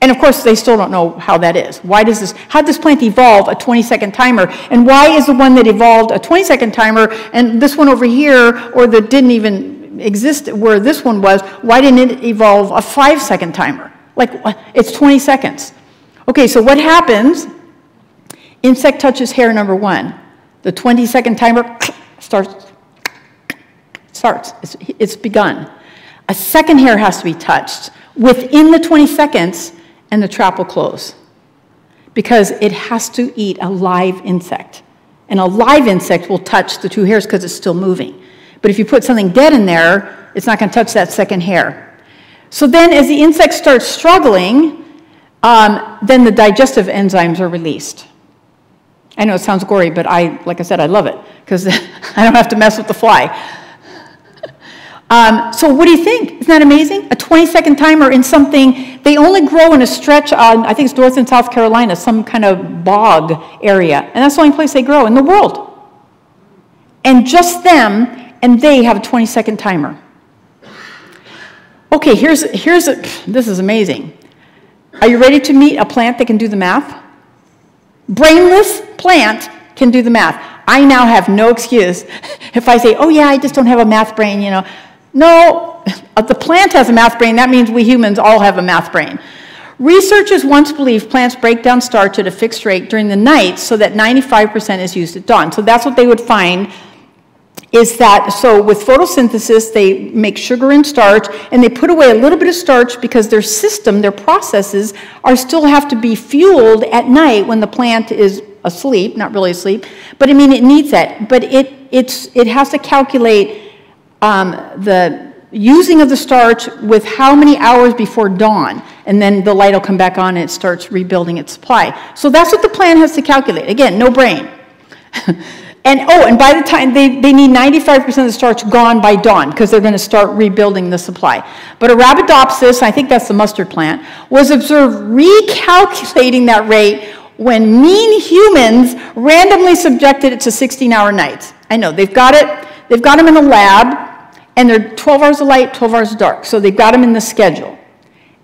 And of course, they still don't know how that is. Why does this, how did this plant evolve a 20 second timer? And why is the one that evolved a 20 second timer and this one over here, or that didn't even exist where this one was, why didn't it evolve a five second timer? Like, it's 20 seconds. Okay, so what happens? Insect touches hair number one. The 20 second timer <clears throat> starts, starts. It's, it's begun. A second hair has to be touched within the 20 seconds and the trap will close because it has to eat a live insect. And a live insect will touch the two hairs because it's still moving. But if you put something dead in there, it's not going to touch that second hair. So then, as the insect starts struggling, um, then the digestive enzymes are released. I know it sounds gory, but I, like I said, I love it because <laughs> I don't have to mess with the fly. <laughs> Um, so what do you think? Isn't that amazing? A 20 second timer in something, they only grow in a stretch on, I think it's north and South Carolina, some kind of bog area. And that's the only place they grow in the world. And just them, and they have a 20 second timer. Okay, here's, here's a, this is amazing. Are you ready to meet a plant that can do the math? Brainless plant can do the math. I now have no excuse if I say, oh yeah, I just don't have a math brain, you know. No, uh, the plant has a math brain. That means we humans all have a math brain. Researchers once believed plants break down starch at a fixed rate during the night so that 95% is used at dawn. So that's what they would find is that, so with photosynthesis, they make sugar and starch, and they put away a little bit of starch because their system, their processes, are still have to be fueled at night when the plant is asleep, not really asleep, but I mean, it needs that. But it, it's, it has to calculate um, the using of the starch with how many hours before dawn, and then the light will come back on and it starts rebuilding its supply. So that's what the plant has to calculate. Again, no brain. <laughs> and oh, and by the time they, they need 95% of the starch gone by dawn because they're going to start rebuilding the supply. But Arabidopsis, I think that's the mustard plant, was observed recalculating that rate when mean humans randomly subjected it to 16 hour nights. I know, they've got it, they've got them in a lab, and they're 12 hours of light, 12 hours of dark. So they've got them in the schedule.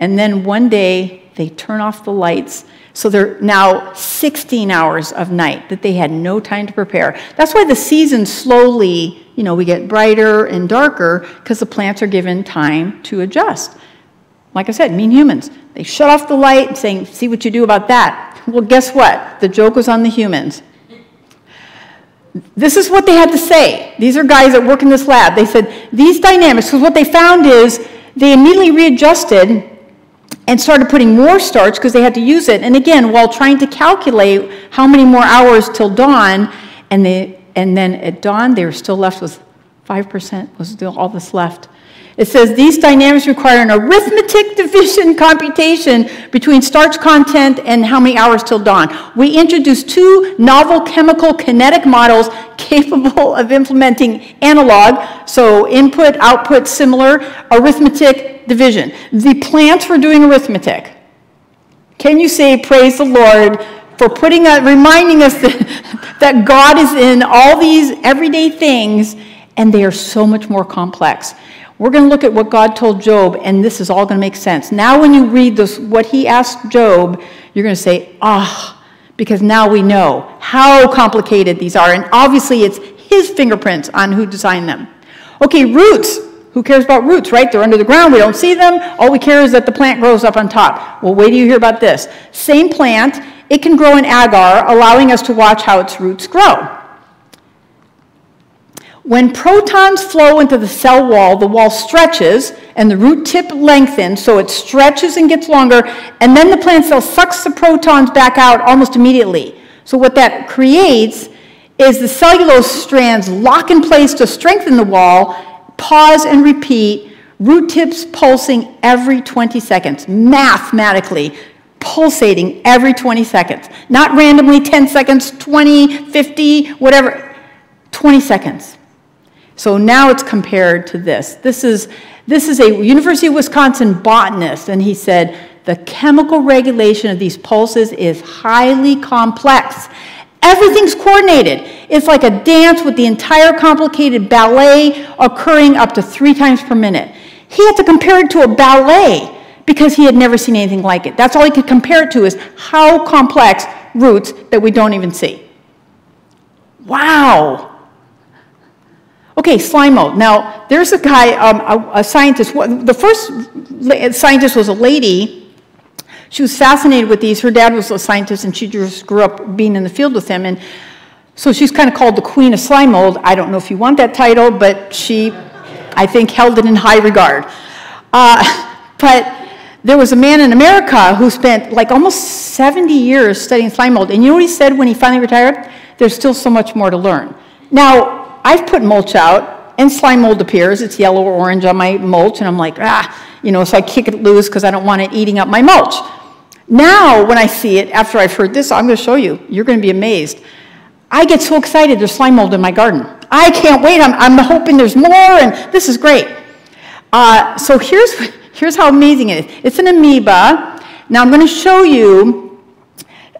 And then one day they turn off the lights. So they're now 16 hours of night that they had no time to prepare. That's why the seasons slowly, you know, we get brighter and darker because the plants are given time to adjust. Like I said, mean humans. They shut off the light saying, see what you do about that. Well, guess what? The joke was on the humans. This is what they had to say. These are guys that work in this lab. They said these dynamics, because what they found is they immediately readjusted and started putting more starch because they had to use it. And again, while trying to calculate how many more hours till dawn, and, they, and then at dawn, they were still left with 5% was still all that's left. It says these dynamics require an arithmetic division <laughs> computation between starch content and how many hours till dawn. We introduced two novel chemical kinetic models <laughs> capable of implementing analog, so input, output, similar, arithmetic division. The plants were doing arithmetic. Can you say, praise the Lord, for putting a, reminding us <laughs> that, that God is in all these everyday things and they are so much more complex. We're going to look at what God told Job, and this is all going to make sense. Now, when you read this, what he asked Job, you're going to say, ah, because now we know how complicated these are. And obviously, it's his fingerprints on who designed them. Okay, roots. Who cares about roots, right? They're under the ground. We don't see them. All we care is that the plant grows up on top. Well, wait till you hear about this. Same plant, it can grow in agar, allowing us to watch how its roots grow. When protons flow into the cell wall, the wall stretches and the root tip lengthens, so it stretches and gets longer, and then the plant cell sucks the protons back out almost immediately. So, what that creates is the cellulose strands lock in place to strengthen the wall, pause and repeat, root tips pulsing every 20 seconds, mathematically. pulsating every 20 seconds. Not randomly 10 seconds, 20, 50, whatever. 20 seconds. So now it's compared to this. This is, this is a University of Wisconsin botanist, and he said the chemical regulation of these pulses is highly complex. Everything's coordinated. It's like a dance with the entire complicated ballet occurring up to three times per minute. He had to compare it to a ballet because he had never seen anything like it. That's all he could compare it to is how complex roots that we don't even see. Wow. Okay, slime mold. Now, there's a guy, um, a, a, scientist. The first scientist was a lady. She was fascinated with these. Her dad was a scientist, and she just grew up being in the field with him. And so she's kind of called the queen of slime mold. I don't know if you want that title, but she, I think, held it in high regard. Uh, <laughs> but there was a man in America who spent like almost 70 years studying slime mold. And you know what he said when he finally retired? There's still so much more to learn. Now, I've put mulch out, and slime mold appears. It's yellow or orange on my mulch, and I'm like, ah, you know, so I kick it loose because I don't want it eating up my mulch. Now, when I see it, after I've heard this, I'm going to show you. You're going to be amazed. I get so excited there's slime mold in my garden. I can't wait. I'm, I'm hoping there's more, and this is great. Uh, so here's, here's how amazing it is. It's an amoeba. Now I'm going to show you.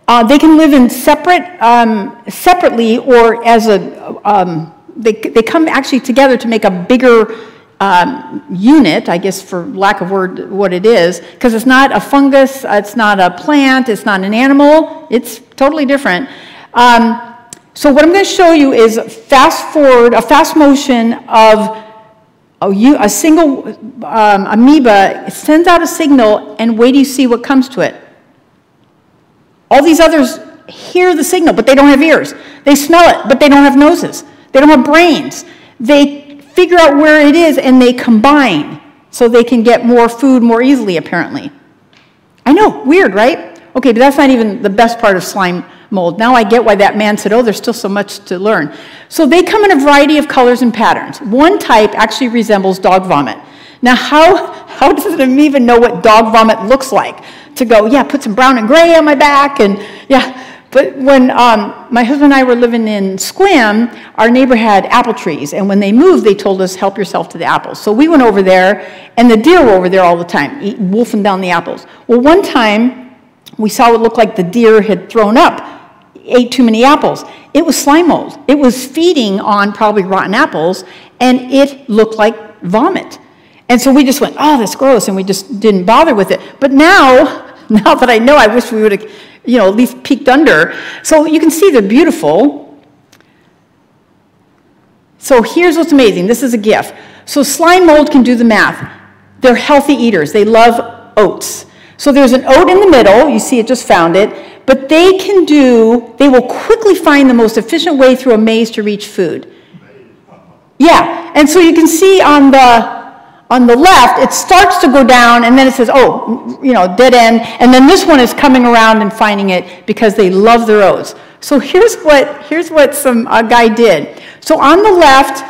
Uh, they can live in separate, um, separately or as a, um, they, they come actually together to make a bigger um, unit, I guess for lack of word, what it is, because it's not a fungus, it's not a plant, it's not an animal, it's totally different. Um, so what I'm going to show you is fast forward, a fast motion of a, a single um, amoeba sends out a signal, and wait you see what comes to it. All these others hear the signal, but they don't have ears. They smell it, but they don't have noses. They don't have brains. They figure out where it is and they combine so they can get more food more easily, apparently. I know, weird, right? Okay, but that's not even the best part of slime mold. Now I get why that man said, oh, there's still so much to learn. So they come in a variety of colors and patterns. One type actually resembles dog vomit. Now, how, how does an amoeba know what dog vomit looks like? To go, yeah, put some brown and gray on my back, and yeah, but when um, my husband and I were living in Sequim, our neighbor had apple trees. And when they moved, they told us, help yourself to the apples. So we went over there, and the deer were over there all the time, wolfing down the apples. Well, one time, we saw what looked like the deer had thrown up, ate too many apples. It was slime mold. It was feeding on probably rotten apples, and it looked like vomit. And so we just went, oh, that's gross, and we just didn't bother with it. But now, <laughs> now that I know, I wish we would have you know, at least peeked under. So you can see they're beautiful. So here's what's amazing. This is a gift. So slime mold can do the math. They're healthy eaters. They love oats. So there's an oat in the middle. You see it just found it. But they can do, they will quickly find the most efficient way through a maze to reach food. Yeah. And so you can see on the on the left, it starts to go down, and then it says, oh, you know, dead end. And then this one is coming around and finding it because they love the oats. So here's what, here's what some a guy did. So on the left,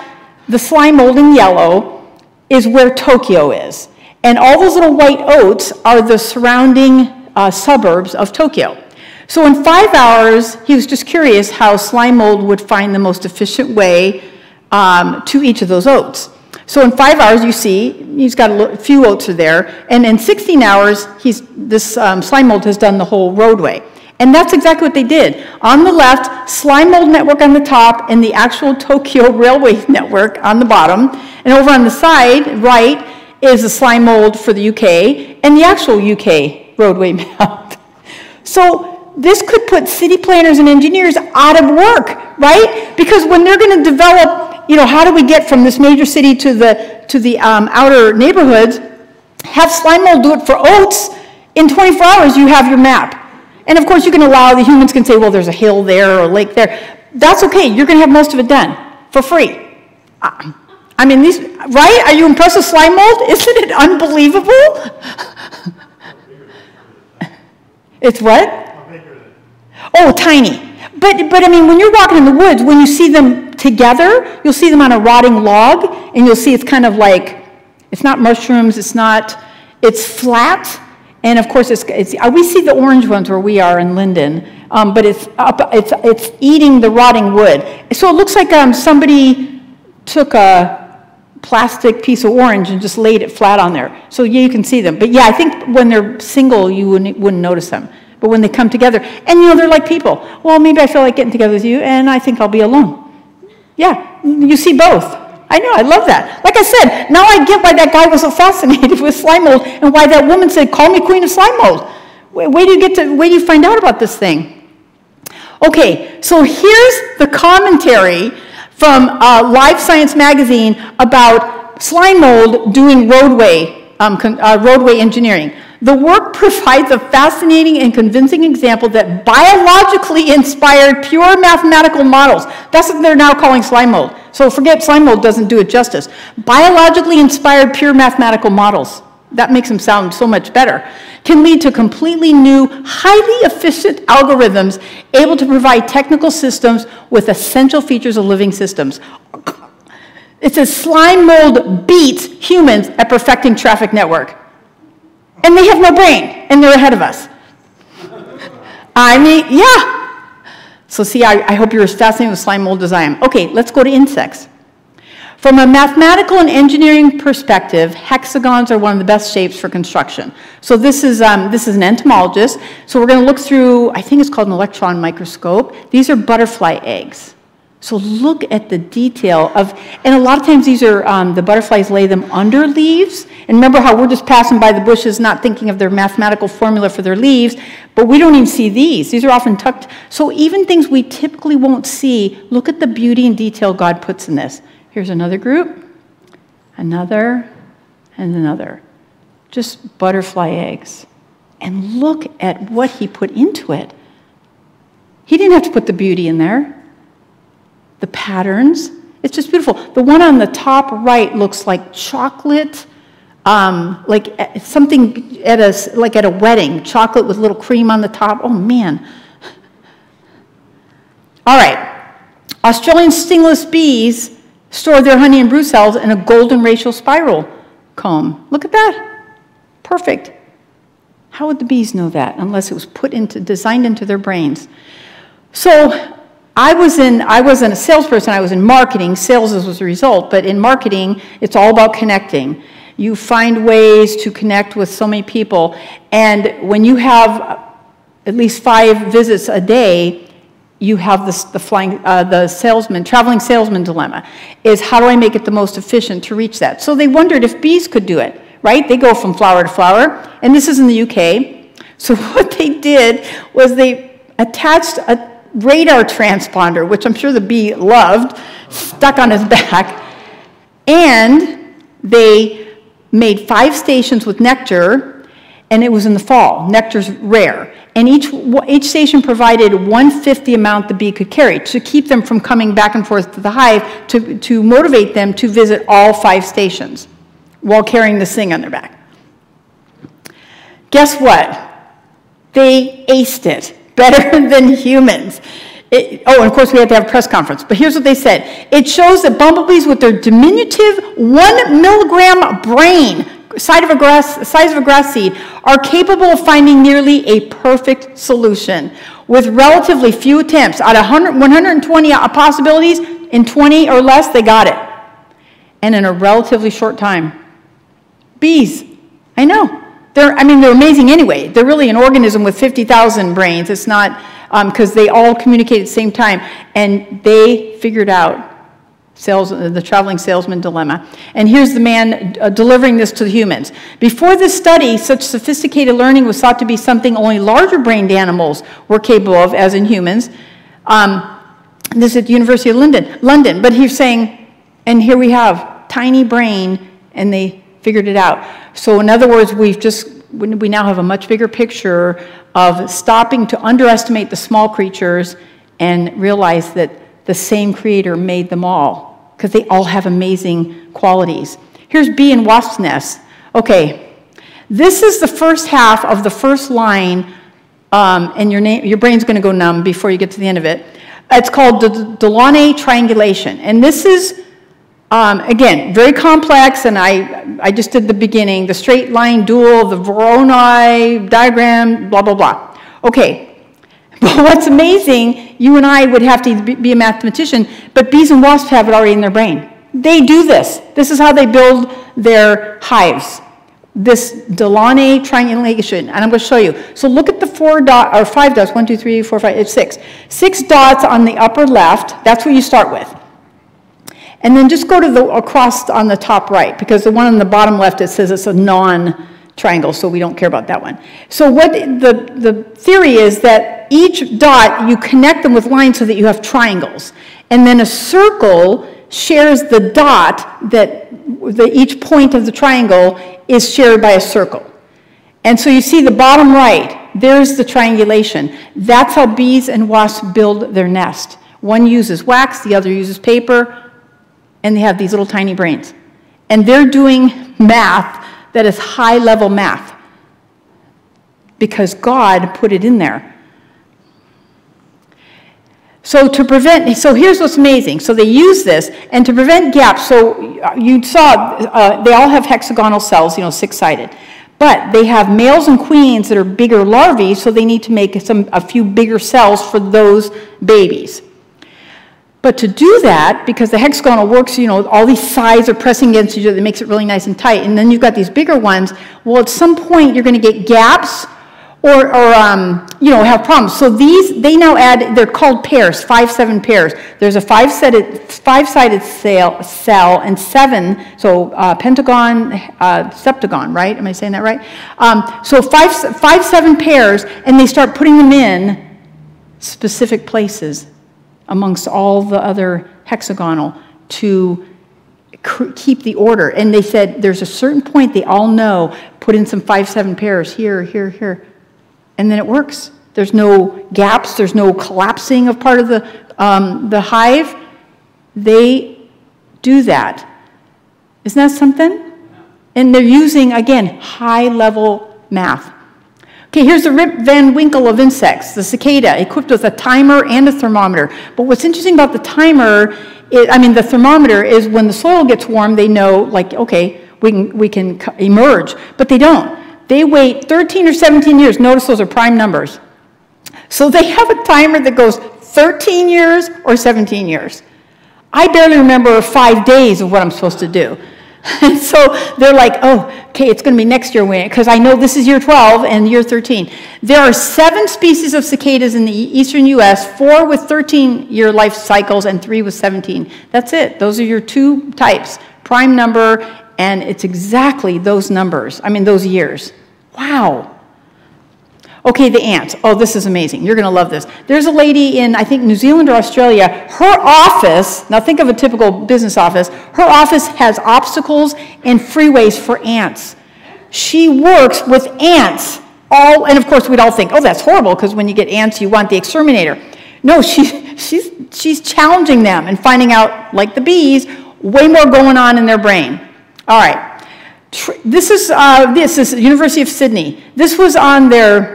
the slime mold in yellow is where Tokyo is. And all those little white oats are the surrounding uh, suburbs of Tokyo. So in five hours, he was just curious how slime mold would find the most efficient way um, to each of those oats. So in five hours, you see, he's got a few oats are there, and in 16 hours, he's, this um, slime mold has done the whole roadway. And that's exactly what they did. On the left, slime mold network on the top, and the actual <laughs> Tokyo railway <laughs> network on the bottom. And over on the side, right, is the slime mold for the UK, and the actual UK roadway <laughs> map. so this could put city planners and engineers out of work, right? Because when they're going to develop you know, how do we get from this major city to the, to the um, outer neighborhoods? Have slime mold do it for oats. In 24 hours, you have your map. And of course, you can allow, the humans can say, well, there's a hill there or a lake there. That's okay. You're going to have most of it done for free. Uh, I mean, these, right? Are you impressed with slime mold? <laughs> Isn't it unbelievable? <laughs> it's what? Oh, tiny. But, but I mean, when you're walking in the woods, when you see them together, you'll see them on a rotting log, and you'll see it's kind of like, it's not mushrooms, it's not, it's flat, And of course, it's, it's, uh, we see the orange ones where we are in Lynden, um, but it's, up, it's, it's eating the rotting wood. So it looks like um, somebody took a plastic piece of orange and just laid it flat on there. So yeah, you can see them. But yeah, I think when they're single, you wouldn't, wouldn't notice them. But when they come together, and you know, they're like people. Well, maybe I feel like getting together with you, and I think I'll be alone. Yeah, you see both. I know, I love that. Like I said, now I get why that guy was so fascinated <laughs> with slime mold and why that woman said, call me queen of slime mold. Where, where do you get to, where do you find out about this thing? Okay, so here's the commentary from uh, Live Science Magazine about slime mold doing roadway, um, uh, roadway engineering. The work provides a fascinating and convincing example that biologically inspired pure mathematical models, that's what they're now calling slime mold. So forget slime mold doesn't do it justice. Biologically inspired pure mathematical models, that makes them sound so much better, can lead to completely new, highly efficient algorithms able to provide technical systems with essential features of living systems. It says slime mold beats humans at perfecting traffic network and they have no brain, and they're ahead of us. I mean, yeah. So see, I, I hope you're as fascinated with slime mold as I am. Okay, let's go to insects. From a mathematical and engineering perspective, hexagons are one of the best shapes for construction. So this is, um, this is an entomologist. So we're going to look through, I think it's called an electron microscope. These are butterfly eggs. So look at the detail of, and a lot of times these are, um, the butterflies lay them under leaves. And remember how we're just passing by the bushes, not thinking of their mathematical formula for their leaves, but we don't even see these. These are often tucked. So even things we typically won't see, look at the beauty and detail God puts in this. Here's another group, another, and another. Just butterfly eggs. And look at what he put into it. He didn't have to put the beauty in there the patterns. It's just beautiful. The one on the top right looks like chocolate, um, like eh, something at a, like at a wedding, chocolate with little cream on the top. Oh, man. All right. Australian stingless bees store their honey and brood cells in a golden radial spiral comb. Look at that. Perfect. How would the bees know that unless it was put into, designed into their brains? So I was in I wasn't a salesperson, I was in marketing. Sales was a result, but in marketing, it's all about connecting. You find ways to connect with so many people, and when you have at least five visits a day, you have this, the flying, uh, the salesman, traveling salesman dilemma, is how do I make it the most efficient to reach that? So they wondered if bees could do it, right? They go from flower to flower, and this is in the UK. So <laughs> what they did was they attached a radar transponder, which I'm sure the bee loved, stuck on his <laughs> back. And they made five stations with nectar, and it was in the fall. Nectar's rare. And each, each station provided one-fifth the amount the bee could carry to keep them from coming back and forth to the hive to, to motivate them to visit all five stations while carrying this thing on their back. Guess what? They aced it better <laughs> than humans. It, oh, and of course, we had to have a press conference. But here's what they said it shows that bumblebees, with their diminutive one milligram brain, size of, a grass, size of a grass seed, are capable of finding nearly a perfect solution. With relatively few attempts, out of 100, 120 possibilities, in 20 or less, they got it. And in a relatively short time. Bees, I know. They're, I mean, they're amazing anyway. They're really an organism with 50,000 brains. It's not because um, they all communicate at the same time. And they figured out sales, the traveling salesman dilemma. And here's the man uh, delivering this to the humans. Before this study, such sophisticated learning was thought to be something only larger brained animals were capable of, as in humans. Um, this is at the University of London, London. But he's saying, and here we have tiny brain, and they figured it out. So in other words, we've just, we now have a much bigger picture of stopping to underestimate the small creatures and realize that the same creator made them all because they all have amazing qualities. Here's bee and wasp nest. Okay, this is the first half of the first line, um, and your, name, your brain's going to go numb before you get to the end of it. It's called the Delaunay triangulation, and this is Um, again, very complex, and I, I just did the beginning, the straight line dual, the Voronoi diagram, blah, blah, blah. Okay, <laughs> but what's amazing, you and I would have to be a mathematician, but bees and wasps have it already in their brain. They do this. This is how they build their hives. This Delaunay triangulation, and I'm going to show you. So look at the four dot or five dots. One, two, three, four, five. It's six. Six dots on the upper left. That's what you start with. And then just go to the across on the top right, because the one on the bottom left, it says it's a non-triangle, so we don't care about that one. So what the, the theory is that each dot, you connect them with lines so that you have triangles. And then a circle shares the dot that the, each point of the triangle is shared by a circle. And so you see the bottom right, there's the triangulation. That's how bees and wasps build their nest. One uses wax, the other uses paper, and they have these little tiny brains. And they're doing math that is high level math because God put it in there. So to prevent, so here's what's amazing. So they use this, and to prevent gaps, so you saw uh, they all have hexagonal cells, you know, six-sided. But they have males and queens that are bigger larvae, so they need to make some, a few bigger cells for those babies. But to do that, because the hexagonal works, you know, all these sides are pressing against each other, that makes it really nice and tight. And then you've got these bigger ones. Well, at some point, you're going to get gaps or, or um, you know, have problems. So these, they now add, they're called pairs, five, seven pairs. There's a five-sided, five-sided cell, cell and seven, so uh, pentagon, uh, septagon, right? Am I saying that right? Um, so five, five, seven pairs, and they start putting them in specific places amongst all the other hexagonal to keep the order. And they said there's a certain point they all know, put in some five, seven pairs here, here, here, and then it works. There's no gaps, there's no collapsing of part of the, um, the hive. They do that. Isn't that something? And they're using, again, high level math. Okay, here's the Rip Van Winkle of insects, the cicada, equipped with a timer and a thermometer. But what's interesting about the timer, is, I mean, the thermometer is when the soil gets warm, they know, like, okay, we can, we can emerge. But they don't. They wait 13 or 17 years. Notice those are prime numbers. So they have a timer that goes 13 years or 17 years. I barely remember five days of what I'm supposed to do. <laughs> And so they're like, oh, okay, it's going to be next year because I know this is year 12 and year 13. There are seven species of cicadas in the eastern U.S., four with 13 year life cycles and three with 17. That's it. Those are your two types prime number, and it's exactly those numbers, I mean, those years. Wow. Okay, the ants. Oh, this is amazing. You're going to love this. There's a lady in, I think, New Zealand or Australia. Her office, now think of a typical business office, her office has obstacles and freeways for ants. She works with ants. All, and of course, we'd all think, oh, that's horrible, because when you get ants, you want the exterminator. No, <laughs> she, she's, she's challenging them and finding out, like the bees, way more going on in their brain. All right. This is, uh, this is University of Sydney. This was on their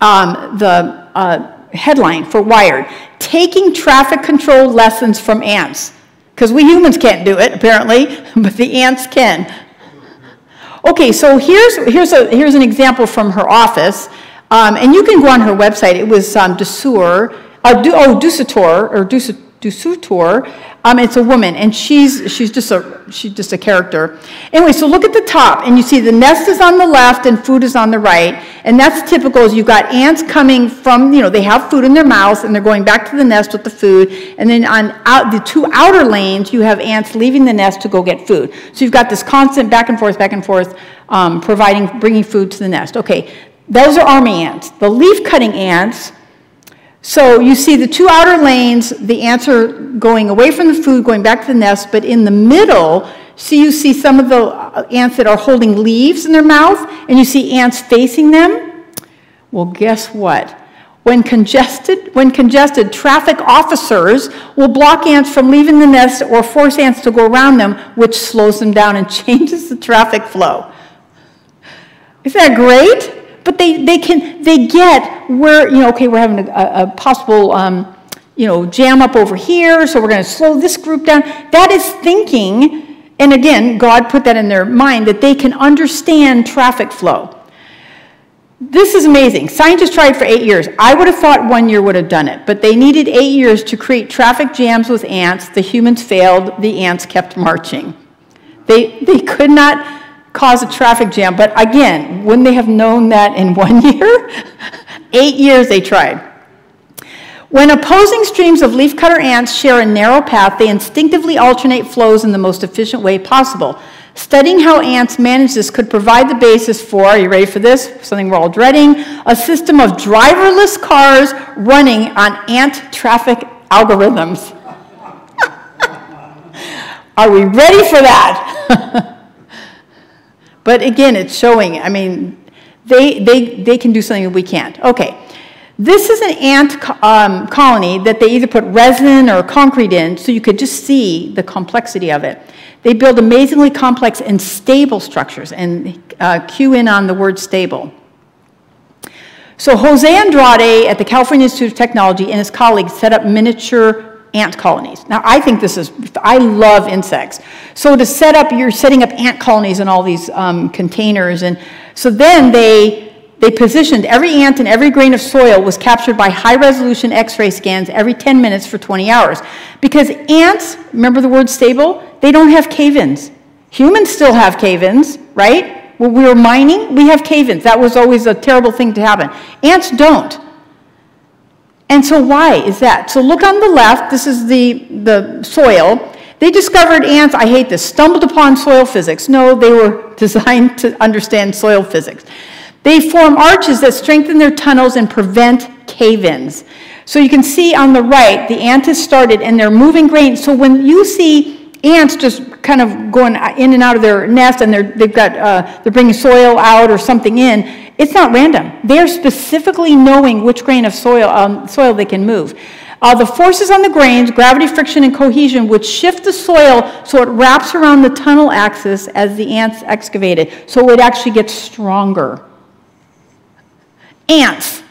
um, the uh, headline for Wired Taking Traffic Control Lessons from Ants. Because we humans can't do it, apparently, <laughs> but the ants can. Okay, so here's, here's, a, here's an example from her office. Um, and you can go on her website. It was um, Dusur, uh, du, oh, Dusator, or Dusutor, um, it's a woman, and she's, she's, just a, she's just a character. Anyway, so look at the top, and you see the nest is on the left and food is on the right. And that's typical is you've got ants coming from, you know, they have food in their mouths, and they're going back to the nest with the food. And then on out, the two outer lanes, you have ants leaving the nest to go get food. So you've got this constant back and forth, back and forth, um, providing, bringing food to the nest. Okay, those are army ants. The leaf-cutting ants so you see the two outer lanes, the ants are going away from the food, going back to the nest, but in the middle, see you see some of the uh, ants that are holding leaves in their mouth, and you see ants facing them. Well, guess what? When congested, when congested, traffic officers will block ants from leaving the nest or force ants to go around them, which slows them down and <laughs> changes the traffic flow. Isn't that great? But they, they can they get where you know okay we're having a, a possible um, you know, jam up over here, so we're going to slow this group down. That is thinking, and again, God put that in their mind that they can understand traffic flow. This is amazing. Scientists tried for eight years. I would have thought one year would have done it, but they needed eight years to create traffic jams with ants. The humans failed, the ants kept marching. They, they could not cause a traffic jam, but again, wouldn't they have known that in <laughs> one year? eight years they tried. When opposing streams of leafcutter ants share a narrow path, they instinctively alternate flows in the most efficient way possible. Studying how ants manage this could provide the basis for, are you ready for this? Something we're all dreading a system of driverless cars running on ant traffic algorithms. <laughs> are we ready for that? <laughs> but again, it's showing, I mean, they, they, they can do something that we can't. Okay. This is an ant um, colony that they either put resin or concrete in, so you could just see the complexity of it. They build amazingly complex and stable structures, and uh, cue in on the word stable. So Jose Andrade at the California Institute of Technology and his colleagues set up miniature ant colonies. Now, I think this is, I love insects. So to set up, you're setting up ant colonies in all these um, containers. And so then they they positioned every ant and every grain of soil was captured by high resolution x ray scans every 10 minutes for 20 hours. Because ants, remember the word stable? They don't have cave ins. Humans still have cave ins, right? When we were mining, we have cave ins. That was always a terrible thing to happen. Ants don't. And so, why is that? So, look on the left. This is the, the soil. They discovered ants, I hate this, stumbled upon soil physics. No, they were <laughs> designed to understand soil physics. They form arches that strengthen their tunnels and prevent cave ins. So you can see on the right, the ant has started and they're moving grain. So when you see ants just kind of going in and out of their nest and they're, they've got, uh, they're bringing soil out or something in, it's not random. They're specifically knowing which grain of soil, um, soil they can move. Uh, the forces on the grains, gravity, friction, and cohesion, would shift the soil so it wraps around the tunnel axis as the ants excavate it, so it actually gets stronger ants.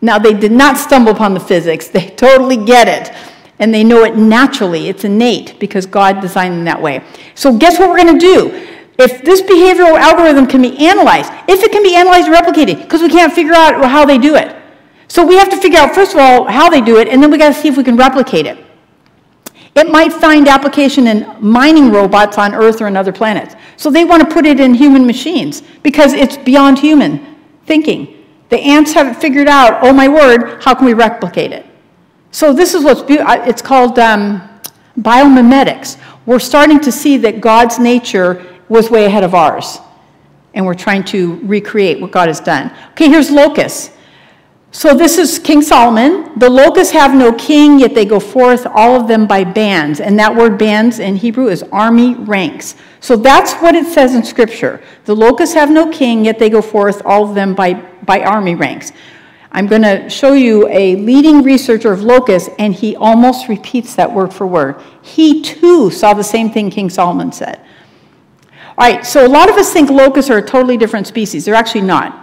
Now, they did not stumble upon the physics, they <laughs> totally get it. And they know it naturally, it's innate because God designed them that way. So, guess what we're going to do? If this behavioral algorithm can be analyzed, if it can be analyzed and replicated, because we can't figure out how they do it. So, we have to figure out, first of all, how they do it, and then we got to see if we can replicate it. It might find application in mining robots on Earth or in other planets. So they want to put it in human machines because it's beyond human thinking. The ants haven't figured out, oh my word, how can we replicate it? So this is what's beautiful. It's called um, biomimetics. We're starting to see that God's nature was way ahead of ours. And we're trying to recreate what God has done. Okay, here's locusts. So this is King Solomon. The locusts have no king, yet they go forth, all of them by bands. And that word bands in Hebrew is army ranks. So that's what it says in Scripture. The locusts have no king, yet they go forth, all of them by, by army ranks. I'm going to show you a leading researcher of locusts, and he almost repeats that word for word. He too saw the same thing King Solomon said. All right, so a lot of us think locusts are a totally different species. They're actually not.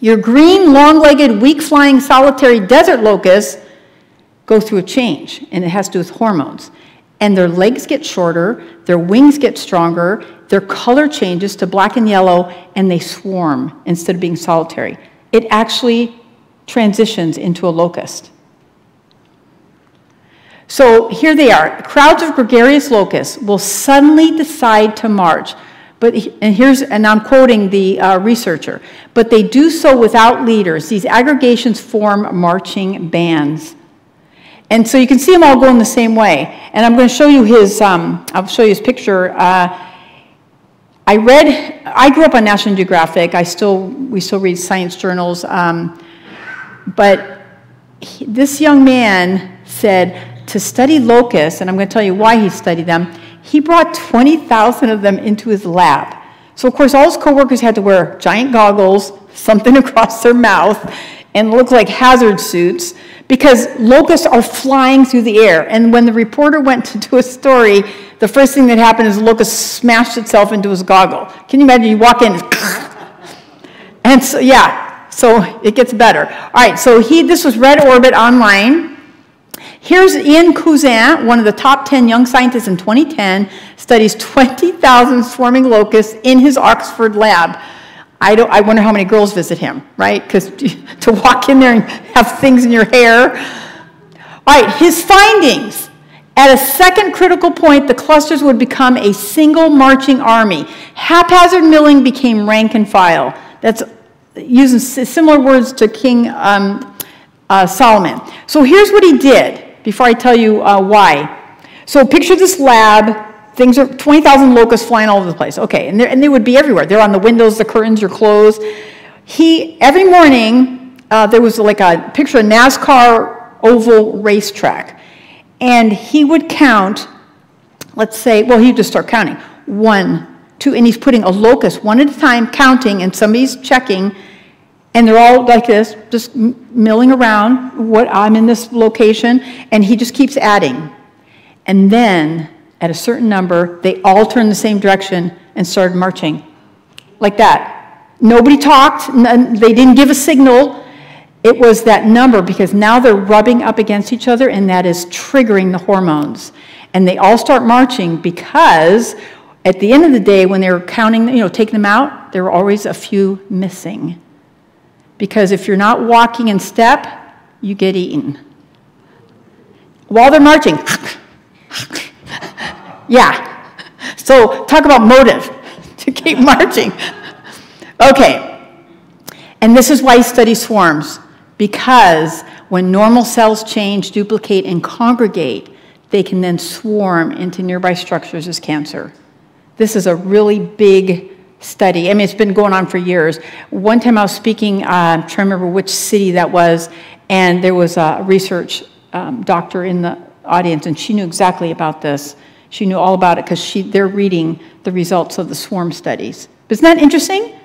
Your green, long legged, weak flying, solitary desert locusts go through a change, and it has to do with hormones. And their legs get shorter, their wings get stronger, their color changes to black and yellow, and they swarm instead of being solitary. It actually transitions into a locust. So here they are. Crowds of gregarious locusts will suddenly decide to march but and here's and I'm quoting the uh, researcher. But they do so without leaders. These aggregations form marching bands. And so you can see them all going the same way. And I'm going to show you his. Um, I'll show you his picture. Uh, I read. I grew up on National Geographic. I still we still read science journals. Um, but he, this young man said to study locusts, and I'm going to tell you why he studied them he brought 20,000 of them into his lab. So, of course, all his coworkers had to wear giant goggles, something <laughs> across their mouth, and look like hazard suits because locusts are flying through the air. And when the reporter went to do a story, the first thing that happened is a locust smashed itself into his goggle. Can you imagine? You walk in, and so, yeah, so it gets better. All right, so he, this was Red Orbit online. Here's Iain Couzin, one of the top 10 young scientists in 2010, studies 20,000 swarming locusts in his Oxford lab. I, don't, I wonder how many girls visit him, right? Because <laughs> to walk in there and have things in your hair. All right, his findings. At a second critical point, the clusters would become a single marching army. Haphazard milling became rank and file. That's using similar words to King um, uh, Solomon. So here's what he did before I tell you uh, why. So picture this lab. Things are 20,000 locusts flying all over the place. Okay, and, and they would be everywhere. They're on the windows, the curtains your clothes. He, every morning, uh, there was like a picture of a NASCAR oval racetrack. And he would count, let's say, well, he'd just start counting. One, two, and he's putting a locust one at a time, counting, and somebody's checking and they're all like this, just milling around. What I'm in this location, and he just keeps adding. And then, at a certain number, they all turned the same direction and started marching, like that. Nobody talked. They didn't give a signal. It was that number because now they're rubbing up against each other, and that is triggering the hormones. And they all start marching because at the end of the day, when they were counting, you know, taking them out, there were always a few missing. Because if you're not walking in step, you get eaten. While they're marching, <laughs> yeah. So talk about motive <laughs> to keep marching. Okay. And this is why he studies swarms, because when normal cells change, duplicate, and congregate, they can then swarm into nearby structures as cancer. This is a really big study. I mean, it's been going on for years. One time I was speaking, uh, I'm trying to remember which city that was, and there was a research um, doctor in the audience, and she knew exactly about this. She knew all about it because she they're reading the results of the swarm studies. Isn't that interesting?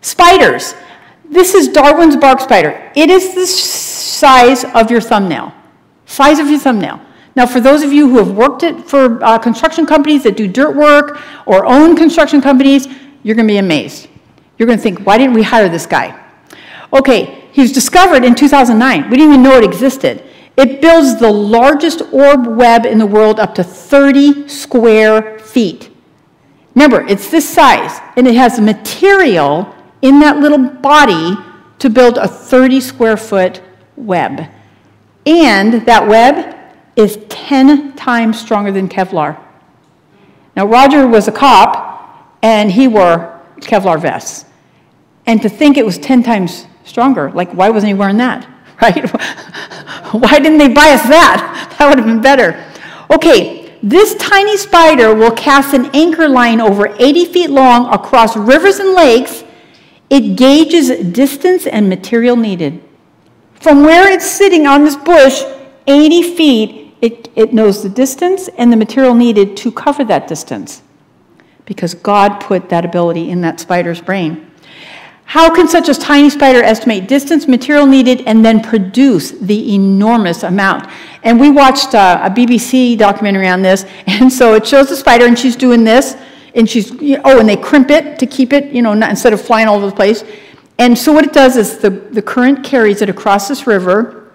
Spiders. This is Darwin's bark spider. It is the size of your thumbnail. Size of your thumbnail. Now, for those of you who have worked at, for uh, construction companies that do dirt work or own construction companies, you're going to be amazed. You're going to think, why didn't we hire this guy? Okay, he was discovered in 2009. We didn't even know it existed. It builds the largest orb web in the world up to 30 square feet. Remember, it's this size, and it has material in that little body to build a 30 square foot web. And that web is 10 times stronger than Kevlar. Now, Roger was a cop, and he wore Kevlar vests. And to think it was 10 times stronger, like, why wasn't he wearing that? <laughs> Right? <laughs> why didn't they buy us that? <laughs> That would have been better. Okay, this tiny spider will cast an anchor line over 80 feet long across rivers and lakes. It gauges distance and material needed. From where it's sitting on this bush, 80 feet, it, it knows the distance and the material needed to cover that distance because God put that ability in that spider's brain. How can such a tiny spider estimate distance, material needed, and then produce the enormous amount? And we watched uh, a BBC documentary on this, <laughs> and so it shows the spider, and she's doing this, and she's, oh, and they crimp it to keep it, you know, not, instead of flying all over the place. And so what it does is the, the current carries it across this river,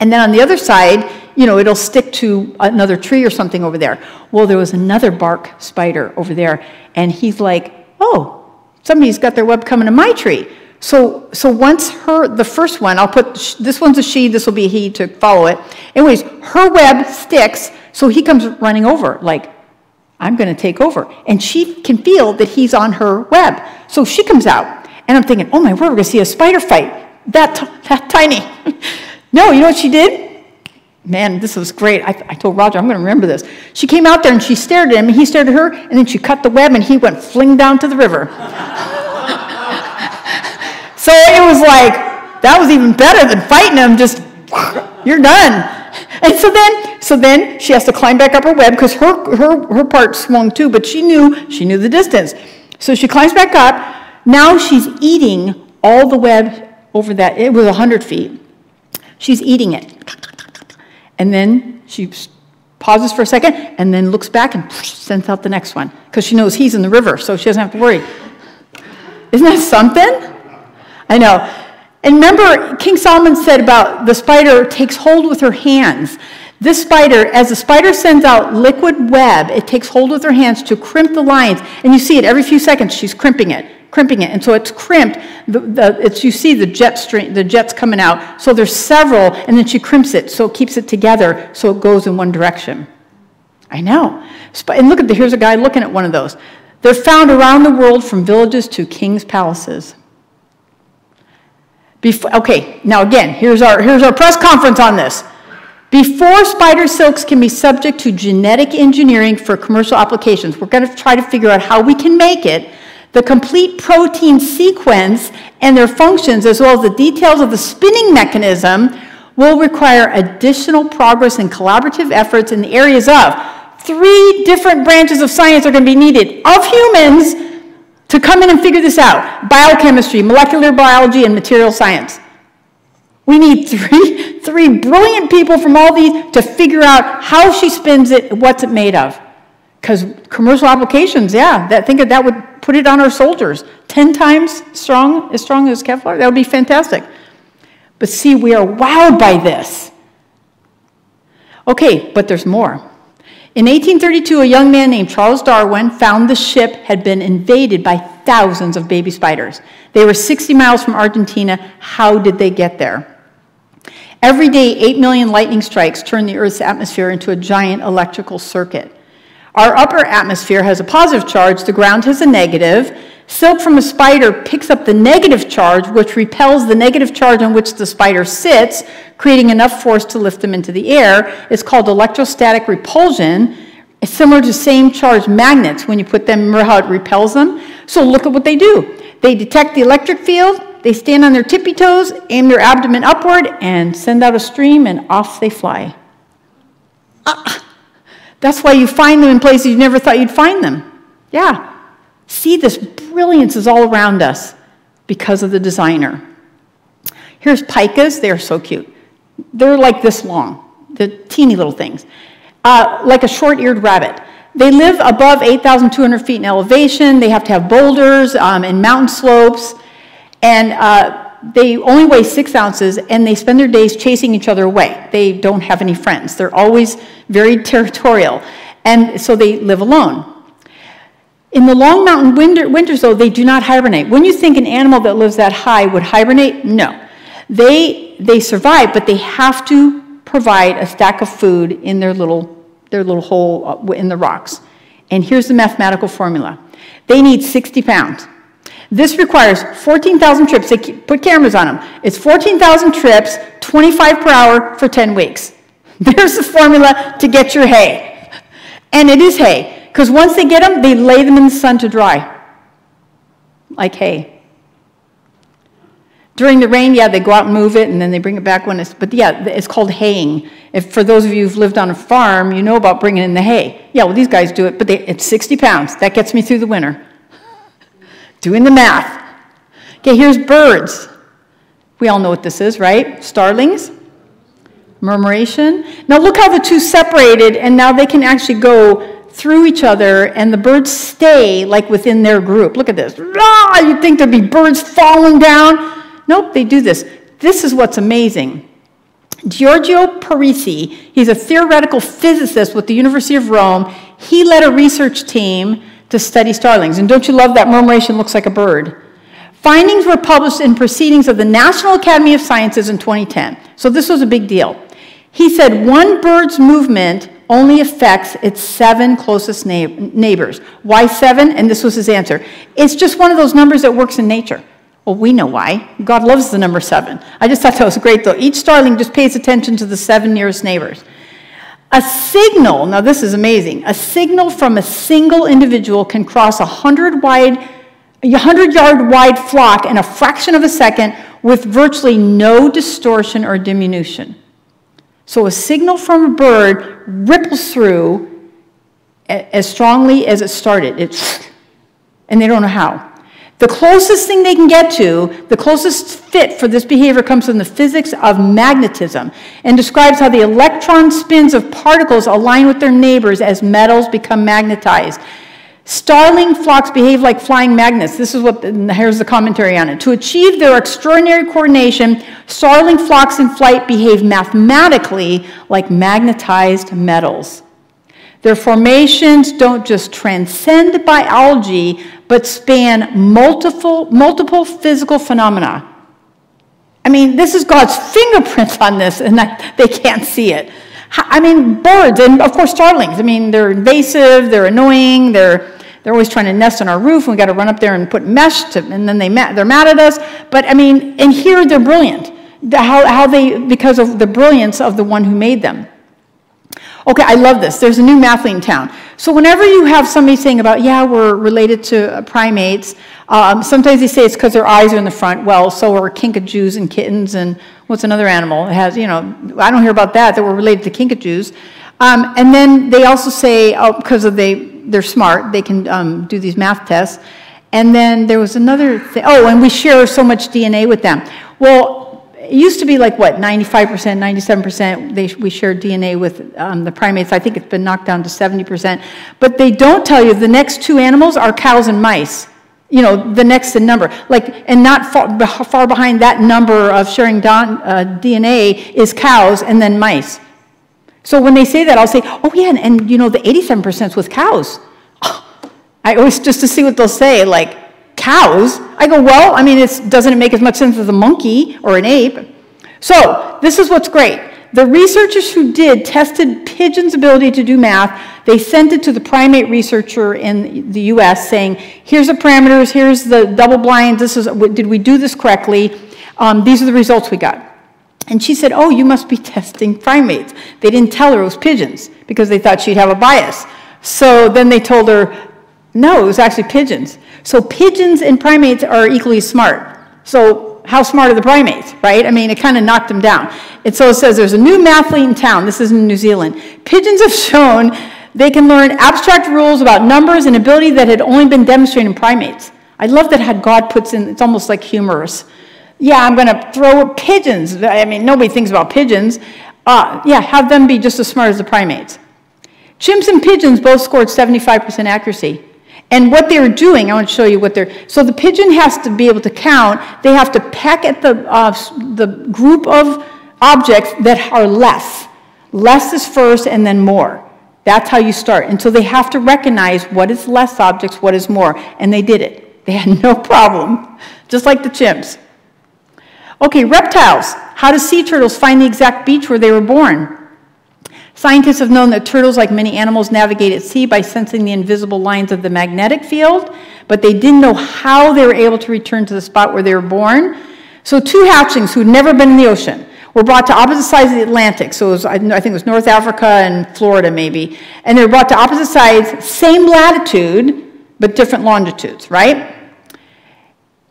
and then on the other side, you know, it'll stick to another tree or something over there. Well, there was another bark spider over there, and he's like, oh, somebody's got their web coming to my tree. So, so once her, the first one, I'll put, this one's a she, this will be a he to follow it. Anyways, her web sticks, so he comes running over, like, I'm going to take over. And she can feel that he's on her web. So she comes out, and I'm thinking, oh my word, we're going to see a spider fight. That, that tiny. <laughs> no, you know what she did? Man, this was great. I, I told Roger, I'm going to remember this. She came out there and she stared at him, and he stared at her, and then she cut the web, and he went fling down to the river. <laughs> so it was like, that was even better than fighting him, just, <laughs> you're done. And so then, so then she has to climb back up her web because her, her, her part swung too, but she knew, she knew the distance. So she climbs back up. Now she's eating all the web over that. It was 100 feet. She's eating it. And then she pauses for a second and then looks back and sends out the next one because she knows he's in the river, so she doesn't have to worry. Isn't that something? I know. And remember, King Solomon said about the spider takes hold with her hands. This spider, as the spider sends out liquid web, it takes hold with her hands to crimp the lines. And you see it every few seconds, she's crimping it, crimping it. And so it's crimped. The, the, it's, you see the, jet string, the jets coming out. So there's several, and then she crimps it so it keeps it together so it goes in one direction. I know. And look at the, here's a guy looking at one of those. They're found around the world from villages to king's palaces. Before, okay, now again, here's our, here's our press conference on this. Before spider silks can be subject to genetic engineering for commercial applications, we're going to try to figure out how we can make it. The complete protein sequence and their functions, as well as the details of the spinning mechanism, will require additional progress and collaborative efforts in the areas of three different branches of science are going to be needed of humans to come in and figure this out biochemistry, molecular biology, and material science. We need three, three brilliant people from all these to figure out how she spins it, what's it made of. Because commercial applications, yeah, that, think of, that would put it on our soldiers. 10 times strong, as strong as Kevlar, that would be fantastic. But see, we are wowed by this. Okay, but there's more. In 1832, a young man named Charles Darwin found the ship had been invaded by thousands of baby spiders. They were 60 miles from Argentina. How did they get there? Every day, 8 million lightning strikes turn the Earth's atmosphere into a giant electrical circuit. Our upper atmosphere has a positive charge, the ground has a negative. Silk from a spider picks up the negative charge, which repels the negative charge on which the spider sits, creating enough force to lift them into the air. It's called electrostatic repulsion. It's similar to same charge magnets when you put them, remember how it repels them? So look at what they do. They detect the electric field, they stand on their tippy toes, aim their abdomen upward, and send out a stream, and off they fly. Uh, that's why you find them in places you never thought you'd find them. Yeah. See, this brilliance is all around us because of the designer. Here's pikas, They're so cute. They're like this long, the teeny little things, uh, like a short eared rabbit. They live above 8,200 feet in elevation. They have to have boulders um, and mountain slopes and uh, they only weigh six ounces and they spend their days chasing each other away. They don't have any friends. They're always very <laughs> territorial, and so they live alone. In the long mountain winter, winters, though, they do not hibernate. When you think an animal that lives that high would hibernate, no. They, they survive, but they have to provide a stack of food in their little, their little hole uh, in the rocks. And here's the mathematical formula they need 60 pounds. This requires 14,000 trips. They put cameras on them. It's 14,000 trips, 25 per hour for 10 weeks. <laughs> There's the formula to get your hay. And it is hay, because once they get them, they lay them in the sun to dry, like hay. During the rain, yeah, they go out and move it, and then they bring it back when it's, but yeah, it's called haying. If for those of you who've lived on a farm, you know about bringing in the hay. Yeah, well, these guys do it, but they, it's 60 pounds. That gets me through the winter. <laughs> Doing the math. Okay, here's birds. We all know what this is, right? Starlings, murmuration. Now look how the two separated, and now they can actually go through each other, and the birds stay like within their group. Look at this. Ah, you'd think there'd be birds falling down. Nope, they do this. This is what's amazing. Giorgio Parisi, he's a theoretical physicist with the University of Rome. He led a research team to study starlings. And don't you love that murmuration looks like a bird? Findings were published in Proceedings of the National Academy of Sciences in 2010. So this was a big deal. He said one bird's movement only affects its seven closest neighbors. Why seven? And this was his answer. It's just one of those numbers that works in nature. Well, we know why. God loves the number seven. I just thought that was great, though. Each starling just pays attention to the seven nearest neighbors. A signal, now this is amazing, a signal from a single individual can cross a 100 wide, 100 yard wide flock in a fraction of a second with virtually no distortion or diminution. So a signal from a bird ripples through as strongly as it started. It's, and they don't know how. The closest thing they can get to, the closest fit for this behavior comes from the physics of magnetism and describes how the electron spins of particles align with their neighbors as metals become magnetized. Starling flocks behave like flying magnets. This is what, here's the commentary on it. To achieve their extraordinary coordination, starling flocks in flight behave mathematically like magnetized metals. Their formations don't just transcend biology, but span multiple, multiple physical phenomena. I mean, this is God's fingerprints on this, and they can't see it. I mean, birds, and of course, starlings. I mean, they're invasive, they're annoying, they're, they're always trying to nest on our roof, and we got to run up there and put mesh, to, and then they they're mad at us. But I mean, and here they're brilliant. How, how they, because of the brilliance of the one who made them. Okay, I love this. There's a new mathlete in town. So whenever you have somebody saying about, yeah, we're related to primates, um, sometimes they say it's because their eyes are in the front. Well, so are kinkajous and kittens and what's another animal? It has, you know, I don't hear about that, that we're related to kinkajous. Um, and then they also say, oh, because of they, they're smart, they can um, do these math tests. And then there was another thing, oh, and we share so much DNA with them. Well, it used to be like what 95% 97% they, we shared dna with um, the primates. I think it's been knocked down to 70% but they don't tell you the next two animals are cows and mice. You know the next in number. Like and not far, far behind that number of sharing don, uh, dna is cows and then mice. So when they say that i'll say oh yeah and, and you know the 87% is with cows. <laughs> I always just to see what they'll say like cows. I go, well, I mean, doesn't it make as much sense as a monkey or an ape? So this is what's great. The researchers who did tested pigeons' ability to do math. They sent it to the primate researcher in the U.S. saying, "Here's the parameters. Here's the double blind. This is did we do this correctly? Um, these are the results we got." And she said, "Oh, you must be <laughs> testing primates." They didn't tell her it was pigeons because they thought she'd have a bias. So then they told her, "No, it was actually pigeons." So pigeons and primates are equally smart. So how smart are the primates, right? I mean, it kind of knocked them down. And so it says there's a new mathlete in town. This is in New Zealand. Pigeons have <laughs> shown they can learn abstract rules about numbers and ability that had only been demonstrated in primates. I love that how God puts in, it's almost like humorous. Yeah, I'm going to throw pigeons. I mean, nobody thinks about pigeons. Uh, yeah, have them be just as smart as the primates. Chimps and pigeons both scored 75% accuracy. And what they're doing, I want to show you what they're. So the pigeon has to be able to count. They have to peck at the, uh, the group of objects that are less. Less is first and then more. That's how you start. And so they have to recognize what is less objects, what is more. And they did it. <laughs> They had no problem, just like the chimps. Okay, reptiles. How do sea turtles find the exact beach where they were born? Scientists have known that turtles, like many animals, navigate at sea by sensing the invisible lines of the magnetic field, but they didn't know how they were able to return to the spot where they were born. So, two hatchlings who'd never been in the ocean were brought to opposite sides of the Atlantic. So, was, I think it was North Africa and Florida, maybe. And they were brought to opposite sides, same latitude, but different longitudes, right?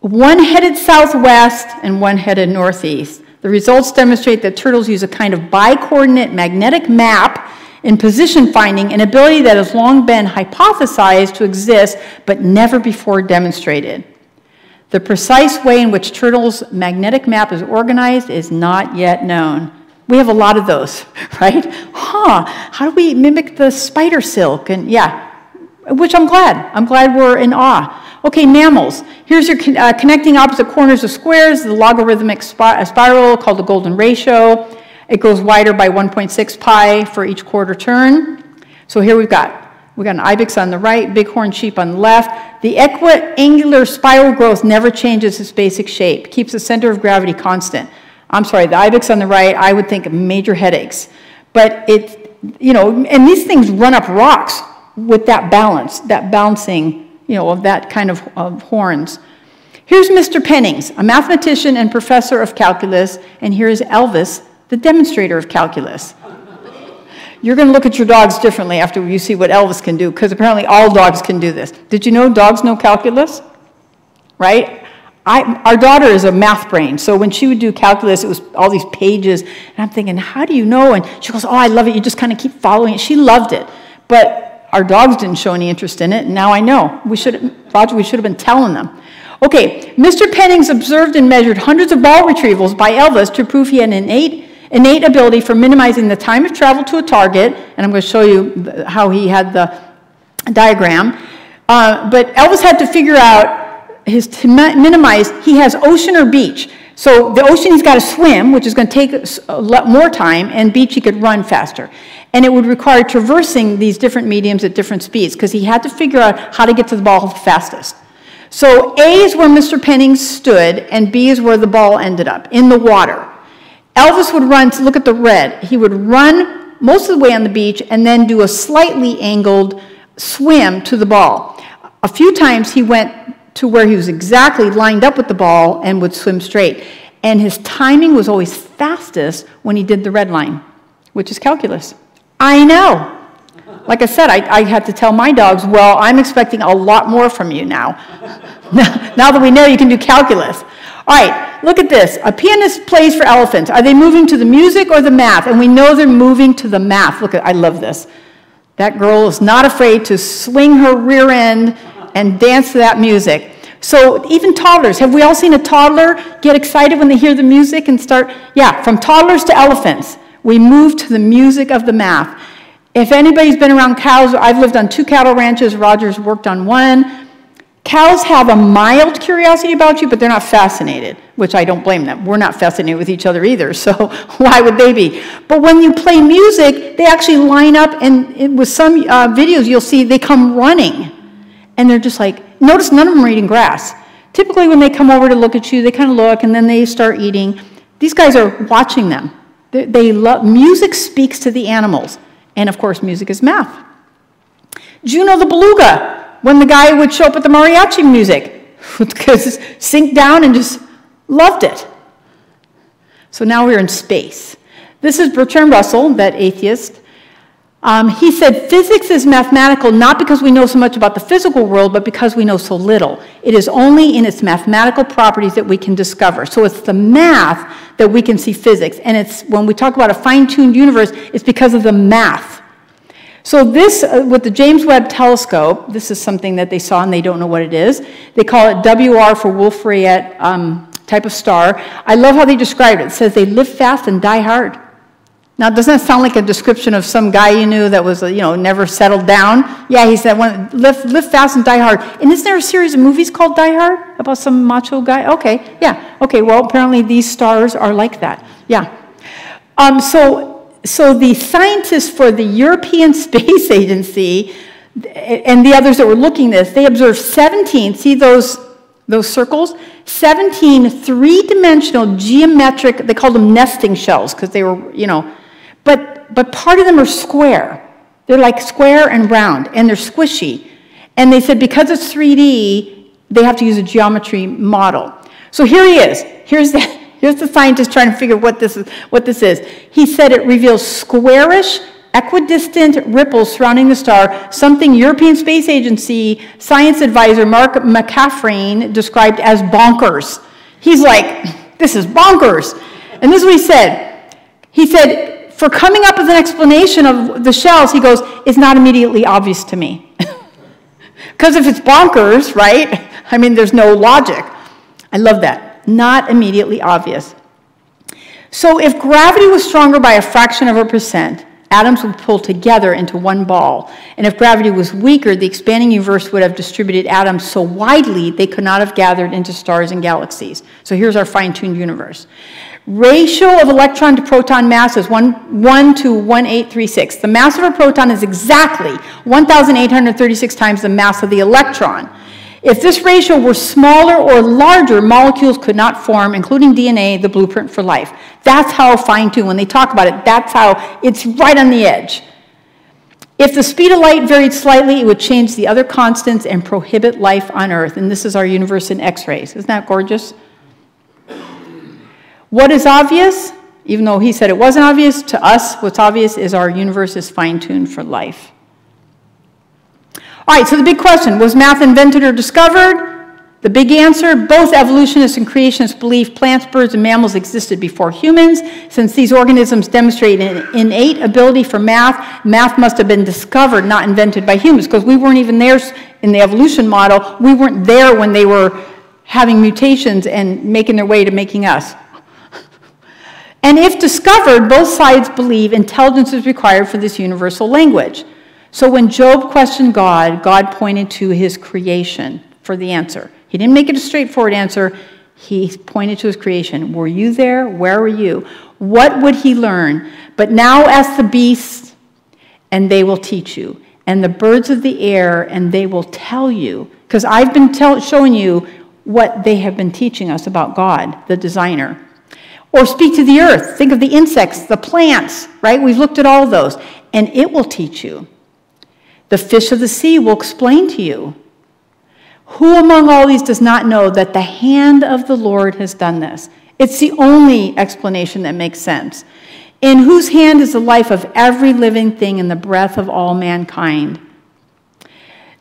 One headed southwest and one headed northeast. The results demonstrate that turtles use a kind of bicoordinate magnetic map in position finding, an ability that has long been hypothesized to exist but never before demonstrated. The precise way in which turtles' magnetic map is organized is not yet known. We have a lot of those, <laughs> right? Huh, how do we mimic the spider silk? And yeah, which I'm glad. I'm glad we're in awe. Okay, mammals. Here's your uh, connecting opposite corners of squares, the logarithmic sp spiral called the golden ratio. It goes wider by 1.6 pi for each quarter turn. So here we've got We've got an ibex on the right, bighorn sheep on the left. The equiangular spiral growth never changes its basic shape, keeps the center of gravity constant. I'm sorry, the ibex on the right, I would think major headaches. But it, you know, and these things run up rocks with that balance, that bouncing, you know, of that kind of, of horns. Here's Mr. Pennings, a mathematician and professor of calculus, and here's Elvis, the demonstrator of calculus. You're going to look at your dogs differently after you see what Elvis can do, because apparently all dogs can do this. Did you know dogs know calculus? Right? I, our daughter is a math brain, so when she would do calculus, it was all these pages, and I'm thinking, how do you know? And she goes, oh, I love it. You just kind of keep following it. She loved it. But our dogs didn't show any interest in it, and now I know. We should, Roger, we should have been telling them. Okay, Mr. Pennings observed and measured hundreds of ball retrievals by Elvis to prove he had an innate, innate ability for minimizing the time of travel to a target, and I'm going to show you how he had the diagram. Uh, but Elvis had to figure out his to minimize. He has ocean or beach. So the ocean he's got to swim, which is going to take a lot more time, and beach he could run faster. And it would require traversing these different mediums at different speeds because he had to figure out how to get to the ball fastest. So A is where Mr. Penning stood, and B is where the ball ended up, in the water. Elvis would run, to look at the red, he would run most of the way on the beach and then do a slightly angled swim to the ball. A few times he went to where he was exactly lined up with the ball and would swim straight. And his timing was always fastest when he did the red line, which is calculus. I know. Like I said, I, I had to tell my dogs, well, I'm expecting a lot more from you <laughs> now. now that we know you can do calculus. All right, look at this. A pianist plays for elephants. Are they moving to the music or the math? And we know they're moving to the math. Look at, I love this. That girl is not afraid to swing her rear end and dance to that music. So even toddlers, have we all seen a toddler get excited when they hear the music and start? Yeah, from toddlers to elephants, we move to the music of the math. If anybody's been around cows, I've lived on two cattle ranches, Roger's worked on one. Cows have a mild curiosity about you, but they're not fascinated, which I don't blame them. We're not fascinated with each other either, <laughs> so why would they be? But when you play music, they actually line up, and with some uh, videos, you'll see they come running. And they're just like, notice none of them are eating grass. Typically, when they come over to look at you, they kind of look and then they start eating. These guys are watching them. They, love, music speaks to the animals. And of course, music is math. Juno the beluga, when the guy would show up at the mariachi music, <laughs> would sink down and just loved it. So now we're in space. This is Bertrand Russell, that atheist. Um, he said, physics is mathematical not because we know so much about the physical world, but because we know so little. It is only in its mathematical properties that we can discover. So it's the math that we can see physics. And it's when we talk about a fine tuned universe, it's because of the math. So, this, uh, with the James Webb telescope, this is something that they saw and they don't know what it is. They call it WR for Wolf Rayet um, type of star. I love how they describe it. It says they live fast and die hard. Now, doesn't that sound like a description of some guy you knew that was, you know, never settled down? Yeah, he said, live, live fast and die hard. And isn't there a series of movies called Die Hard about some macho guy? Okay, yeah. Okay, well, apparently these stars are like that. Yeah. Um, so, so the scientists for the European <laughs> Space Agency and the others that were looking at this, they observed 17, see those, those circles? 17 three-dimensional geometric, they called them nesting shells because they were, you know, but, but part of them are square. They're like square and round, and they're squishy. And they said because it's 3D, they have to use a geometry model. So here he is. Here's the, <laughs> here's the scientist trying to figure what this, is, what this is. He said it reveals squarish, equidistant ripples surrounding the star, something European Space Agency science advisor Mark McCaughrean described as bonkers. He's like, <laughs> this is bonkers. And this is what he said. He said, for coming up with an explanation of the shells, he goes, it's not immediately obvious to me. <laughs> Because if it's bonkers, right? I mean, there's no logic. I love that. Not immediately obvious. So if gravity was stronger by a fraction of a percent, atoms would pull together into one ball. And if gravity was weaker, the expanding universe would have distributed atoms so widely they could not have gathered into stars and galaxies. So here's our fine tuned universe. Ratio of electron to proton mass is 1, 1 to 1836. The mass of a proton is exactly 1,836 times the mass of the electron. If this ratio were smaller or larger, molecules could not form, including DNA, the blueprint for life. That's how fine-tuned, when they talk about it, that's how it's right on the edge. If the speed of light varied slightly, it would change the other constants and prohibit life on Earth. And this is our universe in X-rays. Isn't that gorgeous? What is obvious? Even though he said it wasn't obvious, to us, what's obvious is our universe is fine tuned for life. All right, so the big question was math invented or discovered? The big answer both evolutionists and creationists believe plants, birds, and mammals existed before humans. Since these organisms demonstrate an innate ability for math, math must have been discovered, not invented by humans, because we weren't even there in the evolution model. We weren't there when they were having mutations and making their way to making us. And if discovered, both sides believe intelligence is required for this universal language. So when Job questioned God, God pointed to his creation for the answer. He didn't make it a straightforward answer. He pointed to his creation. Were you there? Where were you? What would he learn? But now ask the beasts, and they will teach you, and the birds of the air, and they will tell you. Because I've been tell- showing you what they have been teaching us about God, the designer. Or speak to the earth. Think of the insects, the plants, right? We've looked at all those, and it will teach you. The fish of the sea will explain to you. Who among all these does not know that the hand of the Lord has done this? It's the only explanation that makes sense. In whose hand is the life of every living thing and the breath of all mankind?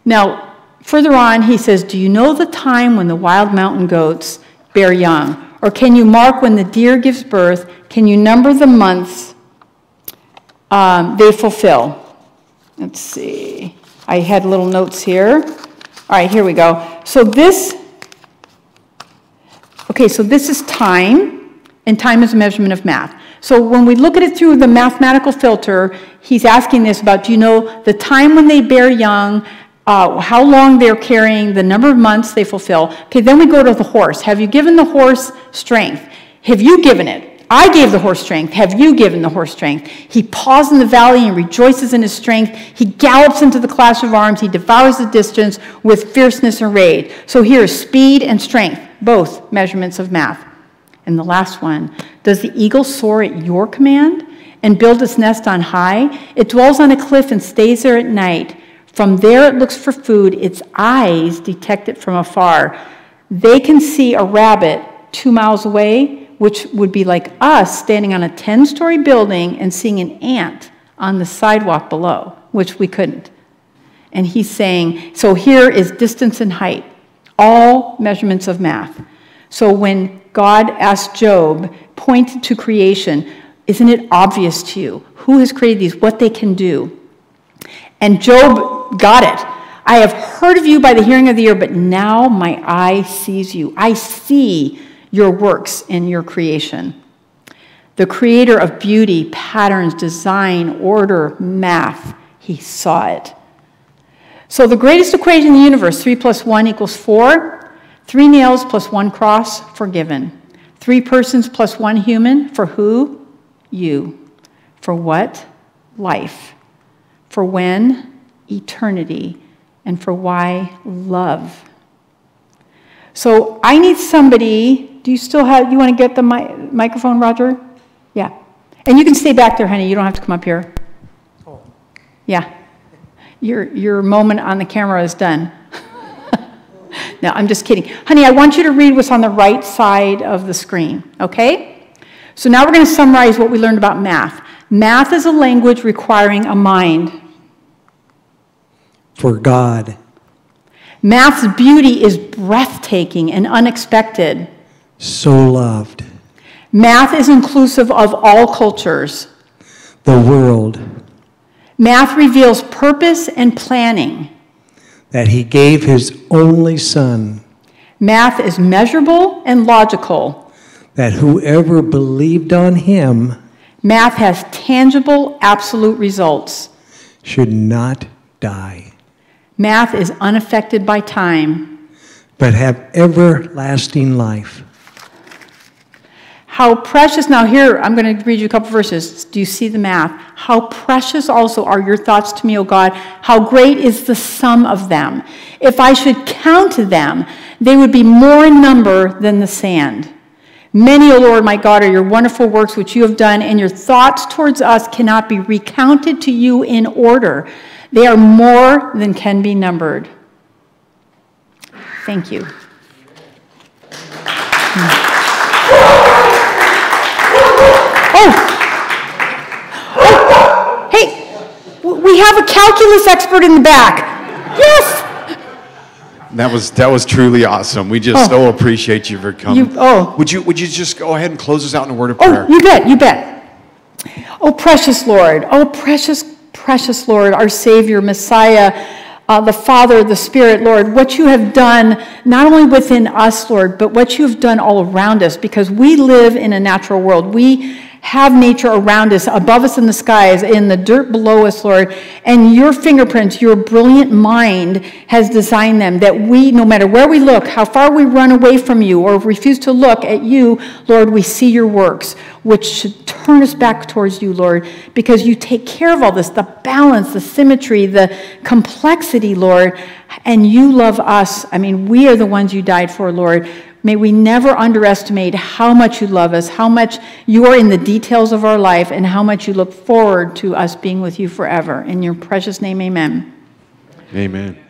Now, further on, he says, Do you know the time when the wild mountain goats bear young? Or can you mark when the deer gives birth? Can you number the months um, they fulfill? Let's see. I had little notes here. All right, here we go. So this, okay, so this is time, and time is a measurement of math. So when we look at it through the mathematical filter, he's asking this about do you know the time when they bear young, uh, how long they're carrying, the number of months they fulfill. Okay, then we go to the horse. Have you given the horse strength? Have you given it? I gave the horse strength. Have you given the horse strength? He paws in the valley and rejoices in his strength. He gallops into the clash of arms. He devours the distance with fierceness and rage. So here is speed and strength, both measurements of math. And the last one Does the eagle soar at your command and build its nest on high? It dwells on a cliff and stays there at night. From there it looks for food. Its eyes detect it from afar. They can see a rabbit two miles away which would be like us standing on a 10 story building and seeing an ant on the sidewalk below, which we couldn't. And he's saying, so here is distance and height, all measurements of math. So when God asked Job, pointed to creation, isn't it obvious to you who has created these, what they can do? And Job got it. I have heard of you by the hearing of the ear, but now my eye sees you. I see your works in your creation. The creator of beauty, patterns, design, order, math, he saw it. So the greatest equation in the universe, 3 plus 1 equals 4. Three nails plus one cross, forgiven. Three persons plus one human, for who? You. For what? Life. For when? Eternity. And for why? Love. So I need somebody do you still have, you want to get the mi- microphone, Roger? Yeah. And you can stay back there, honey. You don't have to come up here. Oh. Yeah. Your, your moment on the camera is done. <laughs> no, I'm just kidding. Honey, I want you to read what's on the right side of the screen, okay? So now we're going to summarize what we learned about math. Math is a language requiring a mind. For God. Math's beauty is breathtaking and unexpected so loved. Math is inclusive of all cultures. The world. Math reveals purpose and planning. That he gave his only son. Math is measurable and logical. That whoever believed on him. Math has tangible, absolute results. Should not die. Math is unaffected by time. But have everlasting life. How precious, now here, I'm going to read you a couple verses. Do you see the math? How precious also are your thoughts to me, O God. How great is the sum of them. If I should count them, they would be more in number than the sand. Many, O Lord my God, are your wonderful works which you have done, and your thoughts towards us cannot be recounted to you in order. They are more than can be numbered. Thank you. Hmm. Oh. oh! Hey, we have a calculus expert in the back. Yes! That was that was truly awesome. We just oh. so appreciate you for coming. You, oh. Would you would you just go ahead and close us out in a word of oh, prayer? Oh, you bet, you bet. Oh, precious Lord. Oh, precious, precious Lord, our Savior, Messiah uh, the Father, the Spirit, Lord, what you have done, not only within us, Lord, but what you have done all around us, because we live in a natural world. We have nature around us, above us in the skies, in the dirt below us, Lord. And your fingerprints, your brilliant mind has designed them that we, no matter where we look, how far we run away from you or refuse to look at you, Lord, we see your works, which should turn us back towards you, Lord, because you take care of all this the balance, the symmetry, the complexity, Lord. And you love us. I mean, we are the ones you died for, Lord. May we never underestimate how much you love us, how much you are in the details of our life, and how much you look forward to us being with you forever. In your precious name, amen. Amen.